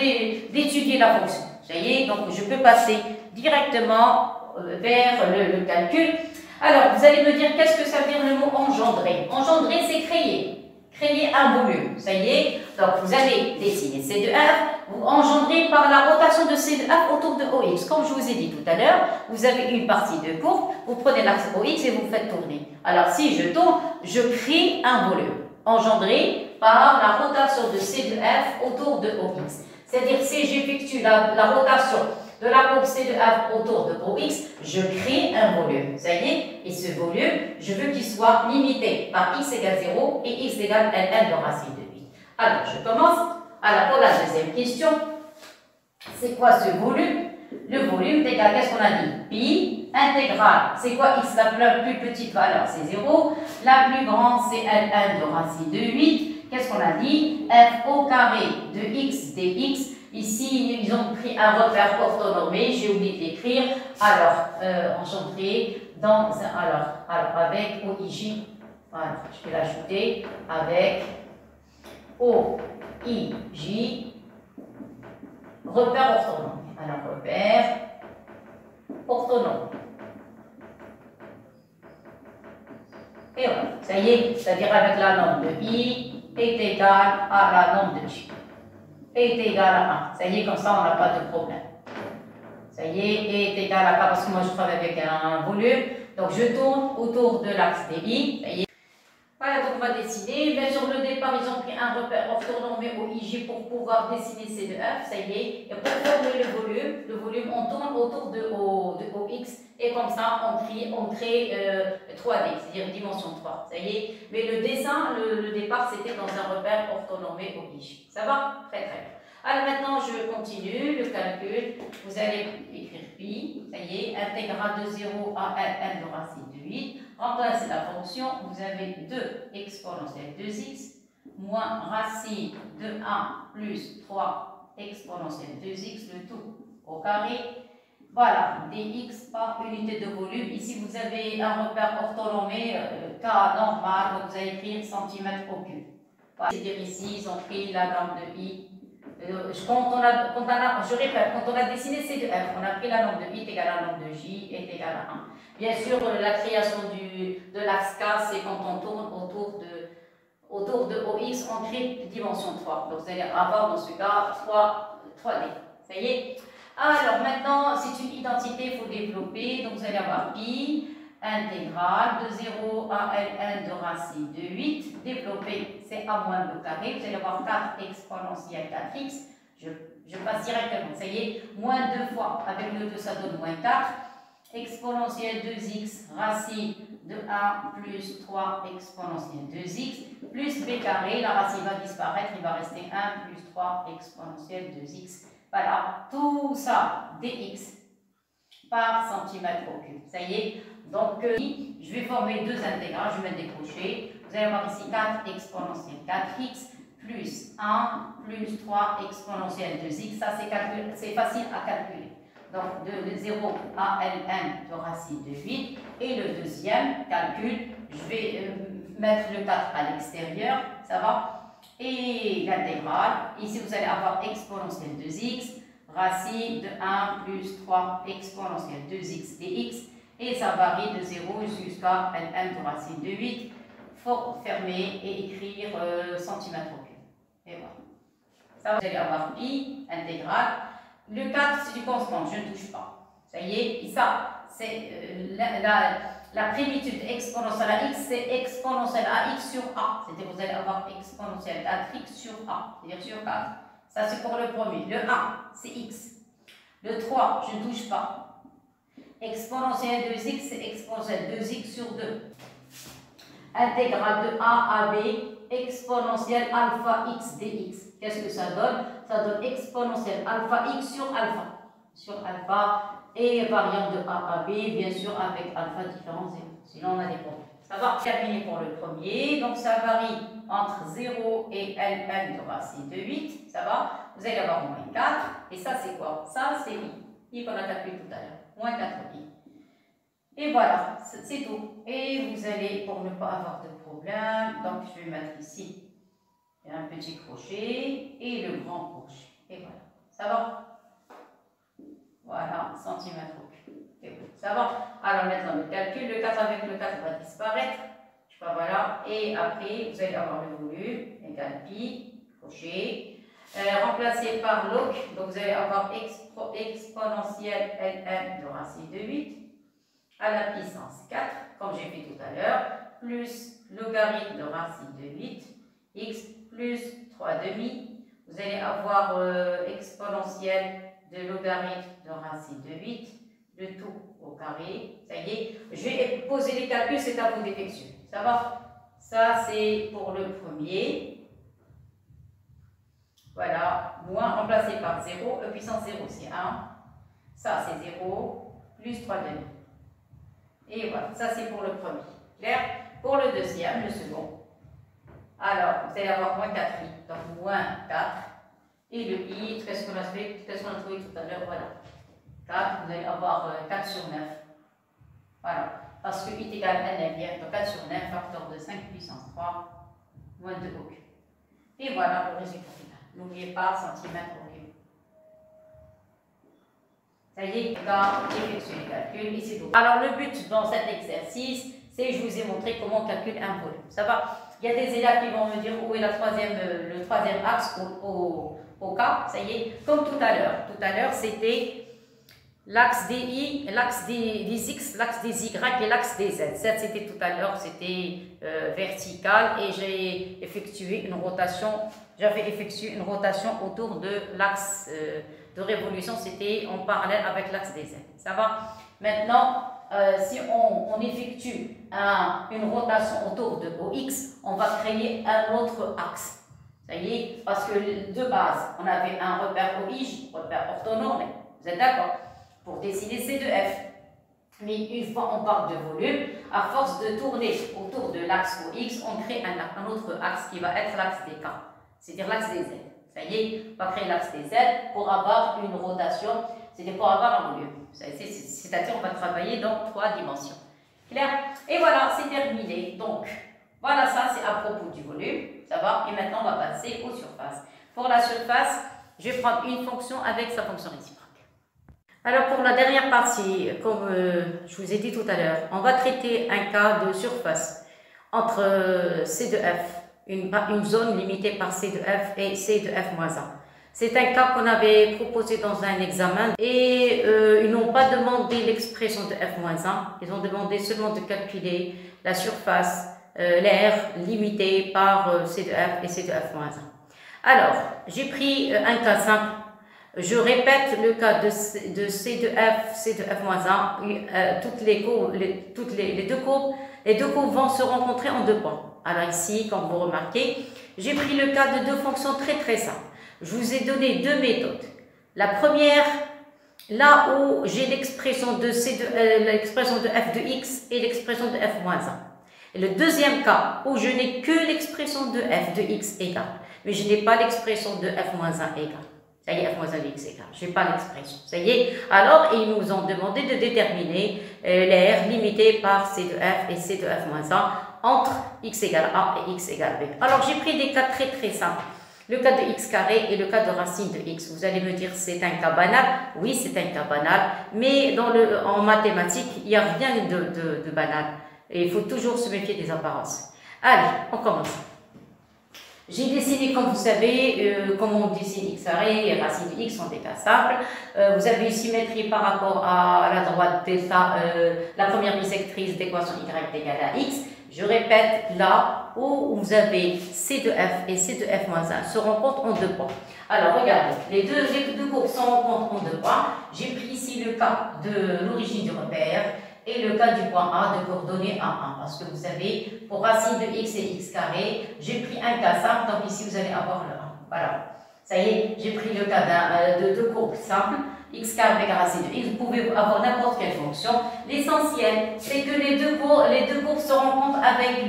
d'étudier la fonction. Vous voyez Donc, je peux passer directement euh, vers le, calcul. Alors, vous allez me dire, qu'est-ce que ça veut dire le mot engendrer? Engendrer, c'est créer créer un volume. Ça y est, donc vous allez dessiner C de F, vous engendrez par la rotation de C de F autour de OX. Comme je vous ai dit tout à l'heure, vous avez une partie de courbe, vous prenez l'axe OX et vous faites tourner. Alors si je tourne, je crée un volume engendré par la rotation de C de F autour de OX. C'est-à-dire si j'effectue la, rotation de la courbe C de F autour de OX, je crée un volume. Ça y est? Et ce volume, je veux qu'il soit limité par x égale 0 et x égale ln de racine de 8. Alors, je commence. Alors, pour la deuxième question, c'est quoi ce volume? Le volume est égal, qu'est-ce qu'on a dit? Pi intégrale. C'est quoi x? La plus petite valeur, c'est 0. La plus grande, c'est ln de racine de 8. Qu'est-ce qu'on a dit f au carré de x dx Ici, ils ont pris un repère orthonormé, j'ai oublié de l'écrire. Alors, euh, enchanté, dans alors, alors, avec OIJ, voilà, je vais l'ajouter, avec OIJ, repère orthonormé. Alors, repère orthonormé. Et voilà, ça y est, c'est-à-dire avec la norme de I est égale à la norme de J est égal à 1. Ça y est, comme ça, on n'a pas de problème. Ça y est, est égal à 1 parce que moi je travaille avec un volume. Donc je tourne autour de l'axe des i. Ça y est. Voilà, donc on va dessiner. Bien sûr, le départ, ils ont pris un repère orthonormé au IG pour pouvoir dessiner C de F, ça y est. Et pour former le volume, le volume, on tourne autour de, de OX et comme ça, on crée, on crée 3D, c'est-à-dire dimension 3, ça y est. Mais le dessin, le, le départ, c'était dans un repère orthonormé au IG. Ça va? Très très bien. Alors maintenant, je continue le calcul. Vous allez écrire pi, ça y est, intégral de 0 à n de racine de 8. Remplacez la fonction, vous avez 2 exponentielle 2x moins racine de 1 plus 3 exponentielle 2x, le tout au carré. Voilà, dx par unité de volume. Ici, vous avez un repère orthonormé, euh, K normal, donc vous allez écrire centimètre au cube. C'est-à-dire ici, ils ont pris la gamme de i euh, je répète, quand on a dessiné C de F, on a pris la norme de I est égale à la norme de J est égale à 1. Bien sûr, la création du, de K, c'est quand on tourne autour de, autour de OX, on crée dimension 3. Donc vous allez avoir dans ce cas 3, 3D. Ça y est Alors maintenant, c'est une identité, il faut développer. Donc vous allez avoir pi intégrale de 0 à ln de racine de 8. Développer, c'est a moins b carré. Vous allez avoir 4 exponentielle 4x. Je, je, passe directement. Ça y est, moins 2 fois. Avec le 2, ça donne moins 4. Exponentielle 2x racine de 1 plus 3 exponentielle 2x plus b carré. La racine va disparaître. Il va rester 1 plus 3 exponentielle 2x. Voilà, tout ça dx par centimètre au cube. Ça y est, donc, euh, je vais former deux intégrales, je vais mettre des crochets. Vous allez avoir ici 4 exponentielle 4x plus 1 plus 3 exponentielle 2x. Ça, c'est facile à calculer. Donc, de, 0 à ln de racine de 8. Et le deuxième calcul, je vais euh, mettre le 4 à l'extérieur. Ça va Et l'intégrale. Ici, vous allez avoir exponentielle 2x, racine de 1 plus 3 exponentielle 2x dx et ça varie de 0 jusqu'à n de racine de 8. Il faut fermer et écrire euh, centimètre cube. Et voilà. Ça, vous allez avoir pi intégrale. Le 4, c'est du constant, je ne touche pas. Ça y est, et ça, c'est euh, la, la, primitude exponentielle à x, c'est exponentielle à x sur a. C'est-à-dire vous allez avoir exponentielle à x sur a, c'est-à-dire sur 4. Ça, c'est pour le premier. Le 1, c'est x. Le 3, je ne touche pas. Exponentielle 2x, c'est exponentielle 2x sur 2. Intégrale de a à b, exponentielle alpha x dx. Qu'est-ce que ça donne? Ça donne exponentielle alpha x sur alpha. Sur alpha et variante de a à b, bien sûr, avec alpha différent 0. Sinon, on a des problèmes. Ça va terminer pour le premier. Donc, ça varie entre 0 et ln de racine de 8. Ça va? Vous allez avoir moins 4. Et ça, c'est quoi? Ça, c'est i. i qu'on a calculé tout à l'heure moins 4i. Et voilà, c'est tout. Et vous allez, pour ne pas avoir de problème, donc je vais mettre ici un petit crochet et le grand crochet. Et voilà, ça va? Voilà, centimètre au. Et ça va Alors maintenant, le calcul, le 4 avec le 4 va disparaître. Je sais voilà. Et après, vous allez avoir le volume, égal pi, crochet, euh, remplacé par log, donc vous allez avoir expo, exponentielle ln de racine de 8 à la puissance 4, comme j'ai fait tout à l'heure, plus logarithme de racine de 8, x plus 3 demi. Vous allez avoir euh, de logarithme de racine de 8, le tout au carré. Ça y est, je vais poser les calculs, c'est à vous d'effectuer. Ça va? Ça, c'est pour le premier. Voilà, moins remplacé par 0, e puissance 0 c'est 1, ça c'est 0, plus 3 demi. Et voilà, ça c'est pour le premier. Clair? Pour le deuxième, le second, alors vous allez avoir moins 4i, donc moins 4, et le i, qu'est-ce qu'on a, qu'est-ce a trouvé tout à l'heure Voilà, 4, vous allez avoir 4 euh, sur 9. Voilà, parce que i est égal à 9 donc 4 sur 9, facteur de 5 puissance 3, moins 2 au cube. Et voilà le résultat. N'oubliez pas centimètre au cube. Ça y est, quand effectuer les calculs, ici. Alors le but dans cet exercice, c'est je vous ai montré comment on calcule un volume. Ça va? Il y a des élèves qui vont me dire où est la troisième, le troisième axe au, au, cas. Ça y est, comme tout à l'heure. Tout à l'heure, c'était l'axe des i, l'axe des, x, l'axe des y et l'axe des z. Z c'était tout à l'heure, c'était euh, vertical et j'ai effectué une rotation, j'avais effectué une rotation autour de l'axe euh, de révolution, c'était en parallèle avec l'axe des z. Ça va? Maintenant, euh, si on, effectue une rotation autour de OX, on va créer un autre axe. Ça y est, parce que de base, on avait un repère OIJ, repère orthonormé. Vous êtes d'accord? Pour dessiner C de F. Mais une fois on parle de volume, à force de tourner autour de l'axe OX, on crée un, autre axe qui va être l'axe des K, c'est-à-dire l'axe des Z. Ça y est, on va créer l'axe des Z pour avoir une rotation, c'est-à-dire pour avoir un volume. C'est-à-dire on va travailler dans trois dimensions. Clair Et voilà, c'est terminé. Donc, voilà, ça c'est à propos du volume. Ça va Et maintenant, on va passer aux surfaces. Pour la surface, je vais prendre une fonction avec sa fonction réciproque. Alors pour la dernière partie, comme euh, je vous ai dit tout à l'heure, on va traiter un cas de surface entre euh, C de F, une, une, zone limitée par C de F et C de F moins 1. C'est un cas qu'on avait proposé dans un examen et euh, ils n'ont pas demandé l'expression de F moins 1, ils ont demandé seulement de calculer la surface, l'air limité par C de F et C de F moins 1. Alors, j'ai pris un cas simple je répète le cas de, C de F, C de F-1, euh, toutes, les, courbes, toutes les, deux courbes, les deux courbes vont se rencontrer en deux points. Alors ici, comme vous remarquez, j'ai pris le cas de deux fonctions très très simples. Je vous ai donné deux méthodes. La première, là où j'ai l'expression de, de, euh, de f de x et l'expression de f-1. Et le deuxième cas, où je n'ai que l'expression de f de x égale, mais je n'ai pas l'expression de f-1 égale. Ça y est, f moins 1 x égale. Je n'ai pas l'expression. Ça y est. Alors, ils nous ont demandé de déterminer euh, l'air limité par C de f et C de f moins 1 entre x égale a et x égale b. Alors, j'ai pris des cas très très simples. Le cas de x carré et le cas de racine de x. Vous allez me dire c'est un cas banal. Oui, c'est un cas banal. Mais en mathématiques, il n'y a rien de, banal. Et il faut toujours se méfier des apparences. Allez, on commence. J'ai dessiné, comme vous savez, euh, comment on dessine x arrêt, les racines de x sont des cas simples. Euh, vous avez une symétrie par rapport à la droite delta, euh, la première bisectrice d'équation y égale à x. Je répète, là où vous avez c de f et c de f moins 1 se rencontrent en deux points. Alors regardez, les deux, courbes se rencontrent en deux points. J'ai pris ici le cas de l'origine du repère et le cas du point A de coordonnées 1, 1. Parce que vous savez, pour racine de x et x carré, j'ai pris un cas simple, donc ici vous allez avoir le 1. Voilà. Ça y est, j'ai pris le cas euh, de deux courbes simples, x carré avec racine de x. Vous pouvez avoir n'importe quelle L'essentiel, c'est que les deux, deux courbes se rencontrent avec,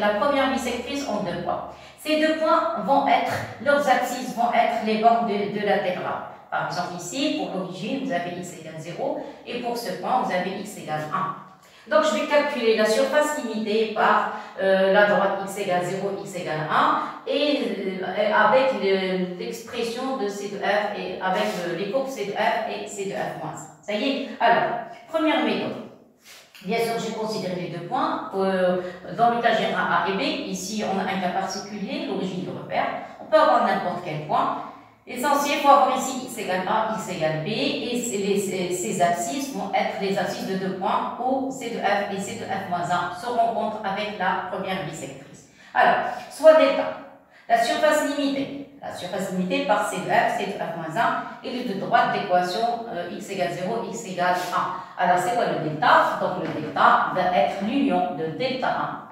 la première bisectrice en deux points. Ces deux points vont être, leurs axes vont être les bornes de, de l'intégrale. Par exemple, ici, pour l'origine, vous avez x égale 0, et pour ce point, vous avez x égale 1. Donc, je vais calculer la surface limitée par euh, la droite x égale 0, x égale 1, et euh, avec l'expression de C de f, et avec les courbes C de f et C de f moins. Ça y est Alors, première méthode. Bien sûr, j'ai considéré les deux points. Euh, dans cas général A et B, ici, on a un cas particulier, l'origine du repère. On peut avoir n'importe quel point. L'essentiel, faut avoir ici x égale A, x égale B, et ces, abscisses vont être les abscisses de deux points où C de F et C de F moins 1 se rencontrent avec la première bisectrice. Alors, soit delta, la surface limitée, la surface limitée par C de F, C de F moins 1, et le de droite d'équation euh, x égale 0, x égale 1. Alors, c'est quoi le delta? Donc, le delta va être l'union de delta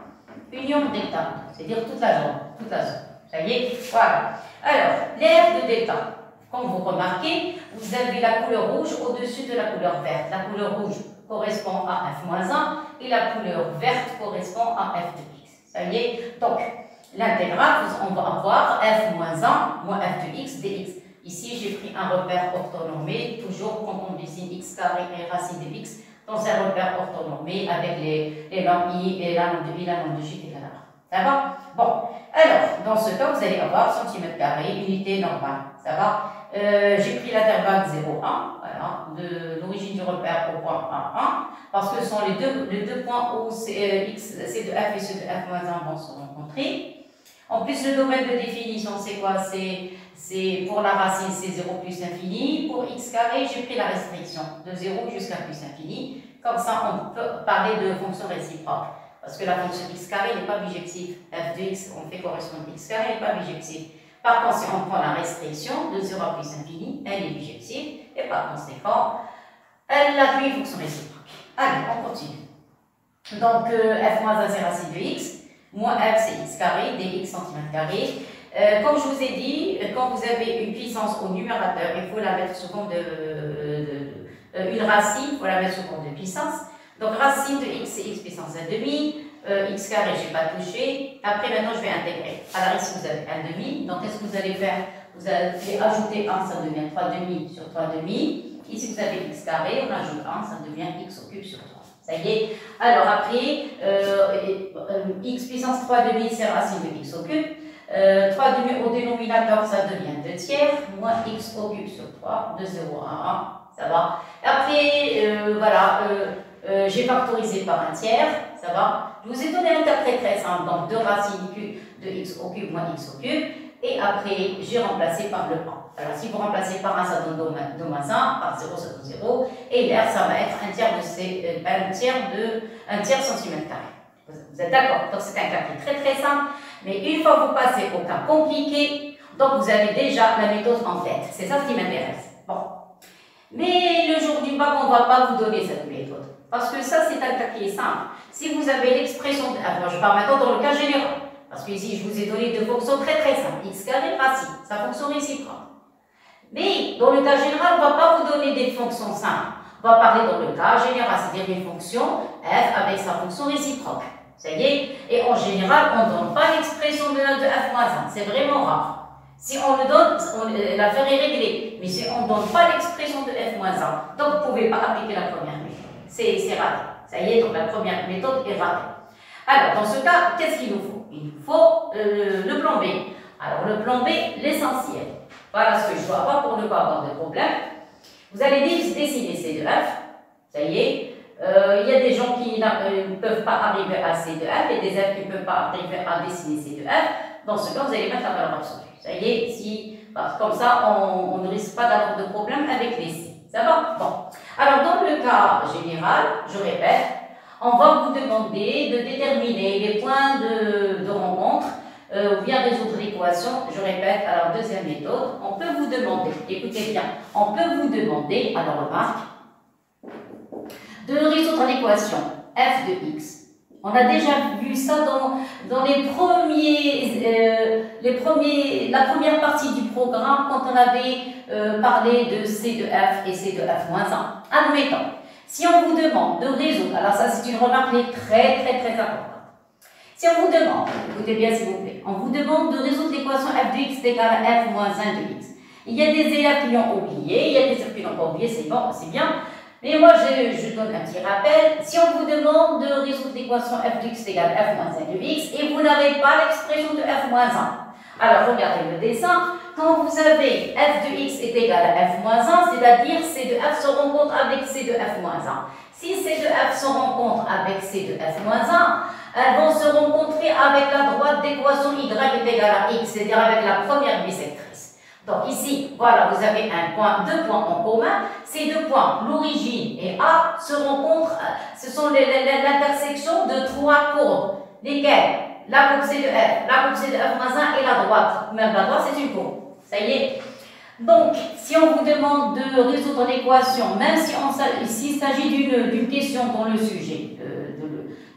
1, union delta 1, c'est-à-dire toute la zone, toute la zone. Ça y est? Voilà. Alors, l'air de delta. Comme vous remarquez, vous avez la couleur rouge au-dessus de la couleur verte. La couleur rouge correspond à f-1 et la couleur verte correspond à f de x. Ça y est? Donc, l'intégrale, on va avoir f-1 moins f de x dx. Ici, j'ai pris un repère orthonormé, toujours quand on dessine x carré et racine de x, dans un repère orthonormé avec les, les i et la norme de i, la norme de j à Ça va? Bon, alors, dans ce cas, vous allez avoir centimètre carré, unité normale. Ça va? Euh, J'ai pris l'intervalle 0, 1, voilà, de l'origine du repère au point 1, 1, parce que ce sont les deux, les deux points où C, euh, x, C de f et C de f moins 1 vont se rencontrer. En plus, le domaine de définition, c'est quoi? C'est pour la racine, c'est 0 plus infini. Pour x carré, j'ai pris la restriction de 0 jusqu'à plus infini. Comme ça, on peut parler de fonction réciproque. Parce que la fonction x carré n'est pas bijective. f de x, on fait correspondre x carré, n'est pas bijective. Par conséquent, on prend la restriction de 0 à plus infini, elle est bijective, et par conséquent, elle a une fonction réciproque. Allez, on continue. Donc, euh, f moins 1, c'est racine de x, moins f, c'est x carré, dx cm carré. Euh, comme je vous ai dit, quand vous avez une puissance au numérateur, il faut la mettre sous forme de, euh, une racine, il faut la mettre sous forme de puissance. Donc racine de x, c'est x puissance 1 demi. Euh, x carré, je n'ai pas touché. Après, maintenant, je vais intégrer. Alors ici, vous avez 1 demi. Donc, qu'est-ce que vous allez faire? Vous allez ajouter 1, ça devient 3 demi sur 3 demi. Ici, vous avez x carré, on ajoute 1, ça devient x au cube sur 3. Ça y est. Alors après, x puissance 3 demi, c'est racine de x au cube. 3 euh, demi au dénominateur, ça devient 2 tiers, moins x au cube sur 3, de 0 à 1, ça va. Après, euh, voilà, euh, j'ai factorisé par un tiers, ça va. Je vous ai donné un cas très très simple, donc 2 racines de x au cube moins x au cube, et après, j'ai remplacé par le 1. Alors, si vous remplacez par 1, ça donne 2 moins 1, par 0, ça donne 0, et l'air, ça va être un tiers de, C, un tiers de, un tiers centimètre carré. Vous êtes d'accord? Donc, c'est un cas qui est très très simple. Mais une fois que vous passez au cas compliqué, donc vous avez déjà la méthode en tête. C'est ça ce qui m'intéresse. Bon. Mais le jour du bac, on ne va pas vous donner cette méthode. Parce que ça, c'est un cas qui est simple. Si vous avez l'expression... Alors, je parle maintenant dans le cas général. Parce que ici, je vous ai donné deux fonctions très très simples. x carré, racine. Ça fonctionne réciproque. Mais dans le cas général, on ne va pas vous donner des fonctions simples. On va parler dans le cas général, c'est-à-dire une fonction f avec sa fonction réciproque. Ça y est? Et en général, on ne donne pas l'expression de, de f-1. C'est vraiment rare. Si on le donne, l'affaire est réglée. Mais si on ne donne pas l'expression de f-1, donc vous ne pouvez pas appliquer la première. C'est raté. Ça y est, donc la première méthode est ratée. Alors, dans ce cas, qu'est-ce qu'il nous faut? Il nous faut euh, le plan B. Alors, le plan B, l'essentiel. Voilà ce que je dois avoir pour ne pas avoir de problème. Vous allez dessiner C de F. Ça y est, euh, il y a des gens qui euh, ne peuvent pas arriver à C de F et des F qui ne peuvent pas arriver à dessiner C de F. Dans ce cas, vous allez mettre la valeur absolue. Ça y est, si, comme ça, on, ne risque pas d'avoir de problème avec les C. Ça va Bon. Alors, dans le cas général, je répète, on va vous demander de déterminer les points de, rencontre euh, ou bien résoudre l'équation. Je répète, alors deuxième méthode, on peut vous demander, écoutez bien, on peut vous demander, alors remarque, de résoudre l'équation f de x. On a déjà vu ça dans, dans les premiers, euh, les premiers, la première partie du programme quand on avait euh, parlé de C de f et C de f moins 1. Admettons, si on vous demande de résoudre, alors ça c'est une remarque très très très importante. Si on vous demande, écoutez bien s'il vous plaît, on vous demande de résoudre l'équation f de x égale à f moins 1 de x. Il y a des élèves qui l'ont oublié, il y a des élèves qui l'ont pas oublié, c'est bon, c'est bien. Mais moi, je, donne un petit rappel. Si on vous demande de résoudre l'équation f de x égale f moins 1 de x et vous n'avez pas l'expression de f moins 1, alors regardez le dessin. Quand vous avez f de x est égal à f moins 1, c'est-à-dire c de f se rencontre avec c de f moins 1. Si c de f se rencontre avec c de f moins 1, elles vont se rencontrer avec la droite d'équation y est égale à x, c'est-à-dire avec la première bisectrice. Donc ici, voilà, vous avez un point, deux points en commun. Ces deux points, l'origine et A, se rencontrent, euh, ce sont l'intersection de trois courbes. Lesquelles? La courbe C de F, la courbe C de F 1 et la droite. Même la droite, c'est une courbe. Ça y est donc, si on vous demande de résoudre l'équation, même si s'il s'agit d'une question dans le sujet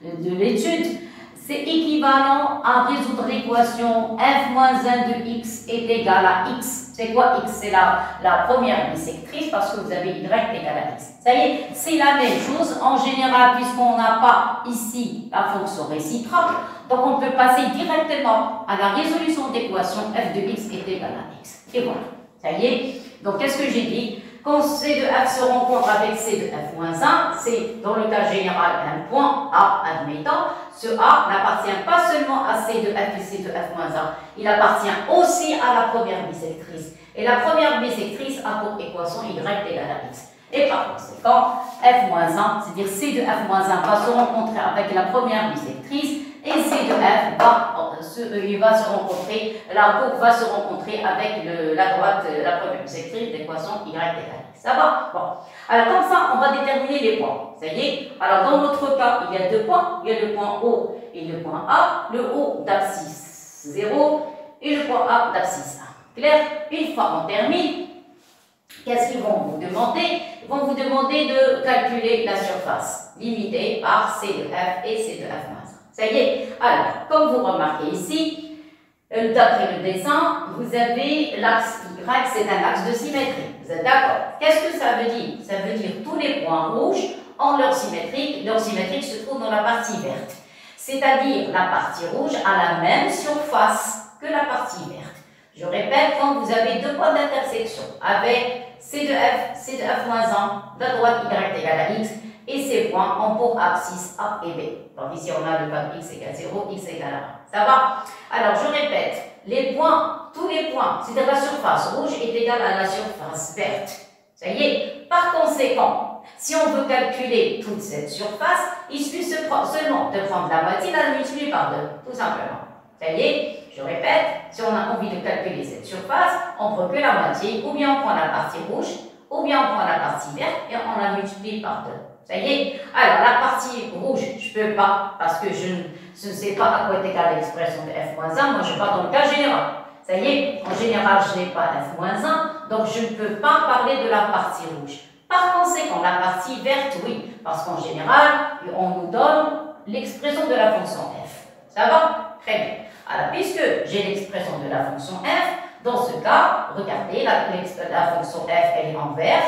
de, de l'étude, c'est équivalent à résoudre l'équation f moins 1 de x est égal à x. C'est quoi x? C'est la, première bisectrice parce que vous avez y égal à x. Ça y est, c'est la même chose. En général, puisqu'on n'a pas ici la fonction réciproque, donc on peut passer directement à la résolution d'équation f de x est égal à x. Et voilà. Ça y est. Donc, qu'est-ce que j'ai dit? Quand C de F se rencontre avec C de F-1, c'est dans le cas général un point A admettant. Ce A n'appartient pas seulement à C de F et C de F-1, il appartient aussi à la première bisectrice. Et la première bisectrice a pour équation Y égale à X. Et par conséquent, F-1, c'est-à-dire C de F-1 va se rencontrer avec la première bisectrice et C de F va il va se rencontrer, la courbe va se rencontrer avec le, la droite, la première bisectrice d'équation y égale x. Ça va? Bon. Alors comme ça, on va déterminer les points. Ça y est? Alors dans notre cas, il y a deux points. Il y a le point O et le point A. Le O d'abscisse 0 et le point A d'abscisse 1. Clair? Une fois on termine, qu'est-ce qu'ils vont vous demander? Ils vont vous demander de calculer la surface limitée par C de F et C de F moins 1. Ça y est Alors, comme vous remarquez ici, euh, d'après le dessin, vous avez l'axe Y, c'est un axe de symétrie. Vous êtes d'accord? Qu'est-ce que ça veut dire? Ça veut dire tous les points rouges en leur symétrique. Leur symétrique se trouve dans la partie verte. C'est-à-dire la partie rouge a la même surface que la partie verte. Je répète, quand vous avez deux points d'intersection avec C de F, C de F moins 1, la droite Y égale à X, et ces points ont pour abscisse A et B. Donc ici, on a le cas X égale 0, X égale 1. Ça va? Alors, je répète, les points, tous les points, c'est-à-dire la surface rouge est égale à la surface verte. Ça y est? Par conséquent, si on veut calculer toute cette surface, il suffit seulement de prendre la moitié, la multiplier par 2, tout simplement. Ça y est? Je répète, si on a envie de calculer cette surface, on prend que la moitié, ou bien on prend la partie rouge, ou bien on prend la partie verte et on la multiplie par 2. Ça y est Alors, la partie rouge, je ne peux pas, parce que je, ne sais pas à quoi est égale l'expression de f-1. Moi, je parle dans le cas général. Ça y est, en général, je n'ai pas f-1, donc je ne peux pas parler de la partie rouge. Par conséquent, la partie verte, oui, parce qu'en général, on nous donne l'expression de la fonction f. Ça va? Très bien. Alors, puisque j'ai l'expression de la fonction f, dans ce cas, regardez, la, la fonction f, elle est en vert,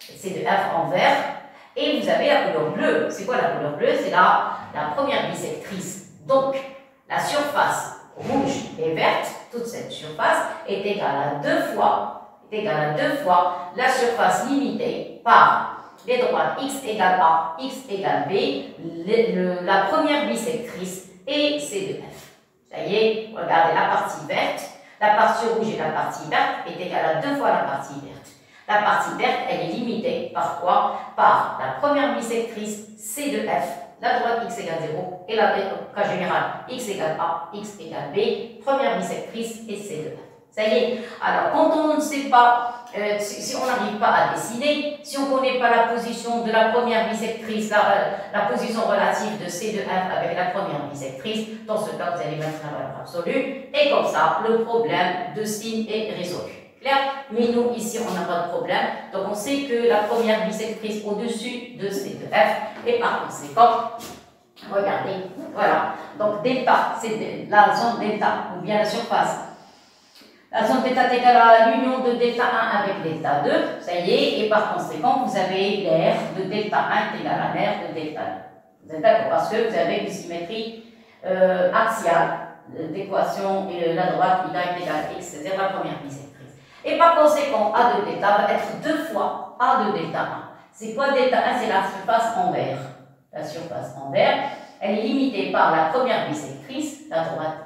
c'est de f en vert, et vous avez la couleur bleue. C'est quoi la couleur bleue? C'est la, première bisectrice. Donc, la surface rouge et verte, toute cette surface, est égale à deux fois, est égale à deux fois la surface limitée par les droites x égale a, x égale b, la première bisectrice et c de f. Ça y est, regardez la partie verte, la partie rouge et la partie verte est égale à deux fois la partie verte. La partie verte, elle est limitée par quoi Par la première bisectrice C de F, la droite x égale 0, et la cas général x égale A, x égale B, première bisectrice et C de F. Ça y est. Alors, quand on ne sait pas, euh, si, on n'arrive pas à décider, si on ne connaît pas la position de la première bisectrice, la, la, position relative de C de F avec la première bisectrice, dans ce cas, vous allez mettre la valeur absolue, et comme ça, le problème de signe est résolu. Mais nous, ici, on n'a pas de problème. Donc, on sait que la première bisectrice au-dessus de C de F, et par conséquent, regardez, voilà. Donc, delta, c'est la zone delta, ou bien la surface. La zone delta est égale à l'union de delta 1 avec delta 2, ça y est, et par conséquent, vous avez l'air de delta 1 égal à l'air de delta 2. Vous êtes d'accord? Parce que vous avez une symétrie euh, axiale d'équation et la droite y égale x, c'est-à-dire la première bisectrice. Et par conséquent, A de delta va être deux fois A de delta 1. C'est quoi delta 1 C'est la surface en vert. La surface en vert, elle est limitée par la première bisectrice, la droite,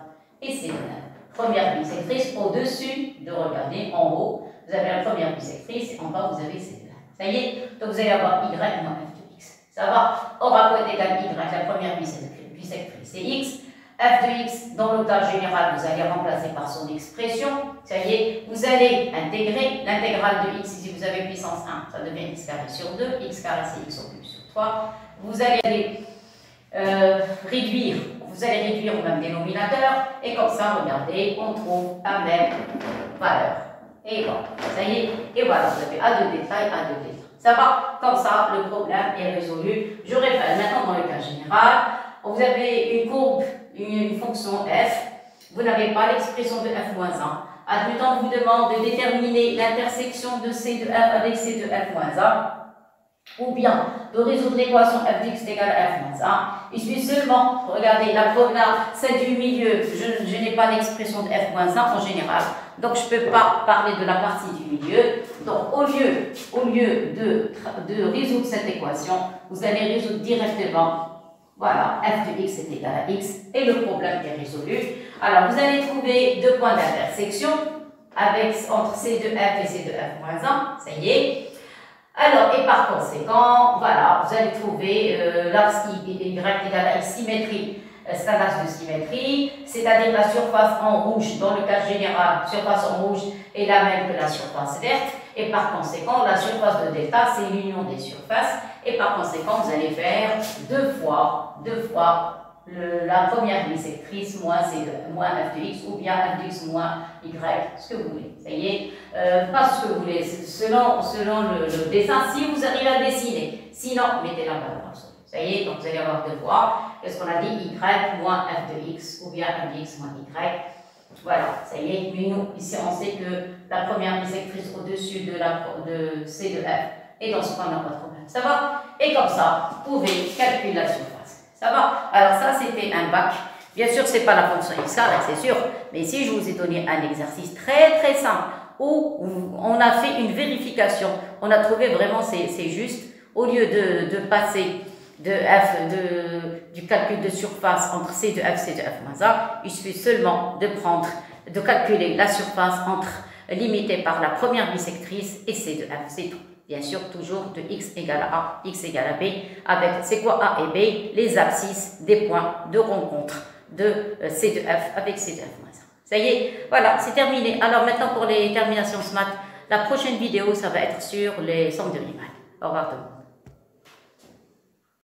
et c'est la première bisectrice au-dessus de, regarder en haut, vous avez la première bisectrice, en bas, vous avez C2. Ça y est? Donc vous allez avoir Y moins F de X. Ça va? Or, à quoi est égal Y La première bisectrice, c'est X f de x, dans cas général, vous allez remplacer par son expression. Ça y est, vous allez intégrer l'intégrale de x, si vous avez puissance 1, ça devient x carré sur 2, x carré c'est x au plus sur 3. Vous allez euh, réduire, vous allez réduire au même dénominateur, et comme ça, regardez, on trouve la même valeur. Et voilà, ça y est, et voilà, vous avez A de détail, A de détail. Ça va, comme ça, le problème est résolu. Je répète maintenant dans le cas général, vous avez une courbe une, fonction f, vous n'avez pas l'expression de f moins 1. Admettons vous demande de déterminer l'intersection de c de f avec c de f moins 1, ou bien de résoudre l'équation f d'x égale f moins 1. Il suffit seulement, regardez, la première, celle du milieu, je, n'ai pas l'expression de f moins 1 en général, donc je ne peux pas parler de la partie du milieu. Donc au lieu, au lieu de résoudre cette équation, vous allez résoudre directement voilà, f de x est égal à x et le problème est résolu. Alors, vous allez trouver deux points d'intersection avec, entre c de f et c de f moins 1, ça y est. Alors, et par conséquent, voilà, vous allez trouver euh, l'axe y égale à x symétrie c'est un axe de symétrie, c'est-à-dire la surface en rouge, dans le cas général, surface en rouge est la même que la surface verte, et par conséquent, la surface de delta, c'est l'union des surfaces, et par conséquent, vous allez faire deux fois, deux fois la première bisectrice moins, f de x, ou bien f de x moins y, ce que vous voulez. Ça y est, euh, pas ce que vous voulez, selon, selon le, dessin, si vous arrivez à dessiner. Sinon, mettez la valeur absolue. Ça y est, donc vous allez avoir deux fois. Qu'est-ce qu'on a dit? Y moins f de x, ou bien f de x moins y. Voilà, ça y est. Mais nous, ici, on sait que la première bisectrice au-dessus de, de C de f, et dans ce cas, Ça va? Et comme ça, vous pouvez calculer la surface. Ça va? Alors ça, c'était un bac. Bien sûr, ce n'est pas la fonction x c'est sûr. Mais ici, je vous ai donné un exercice très très simple où on a fait une vérification. On a trouvé vraiment, c'est juste, au lieu de, de passer de f, de, du calcul de surface entre c de f, c de f moins a, il suffit seulement de prendre, de calculer la surface entre limitée par la première bisectrice et c de f, c'est tout. Bien sûr, toujours de x égale à a, x égale à b, avec c'est quoi a et b? Les abscisses des points de rencontre de euh, c de f avec c de f. Ça y est, voilà, c'est terminé. Alors maintenant pour les terminations SMAT, la prochaine vidéo, ça va être sur les sommes de Riemann. Au revoir tout le monde.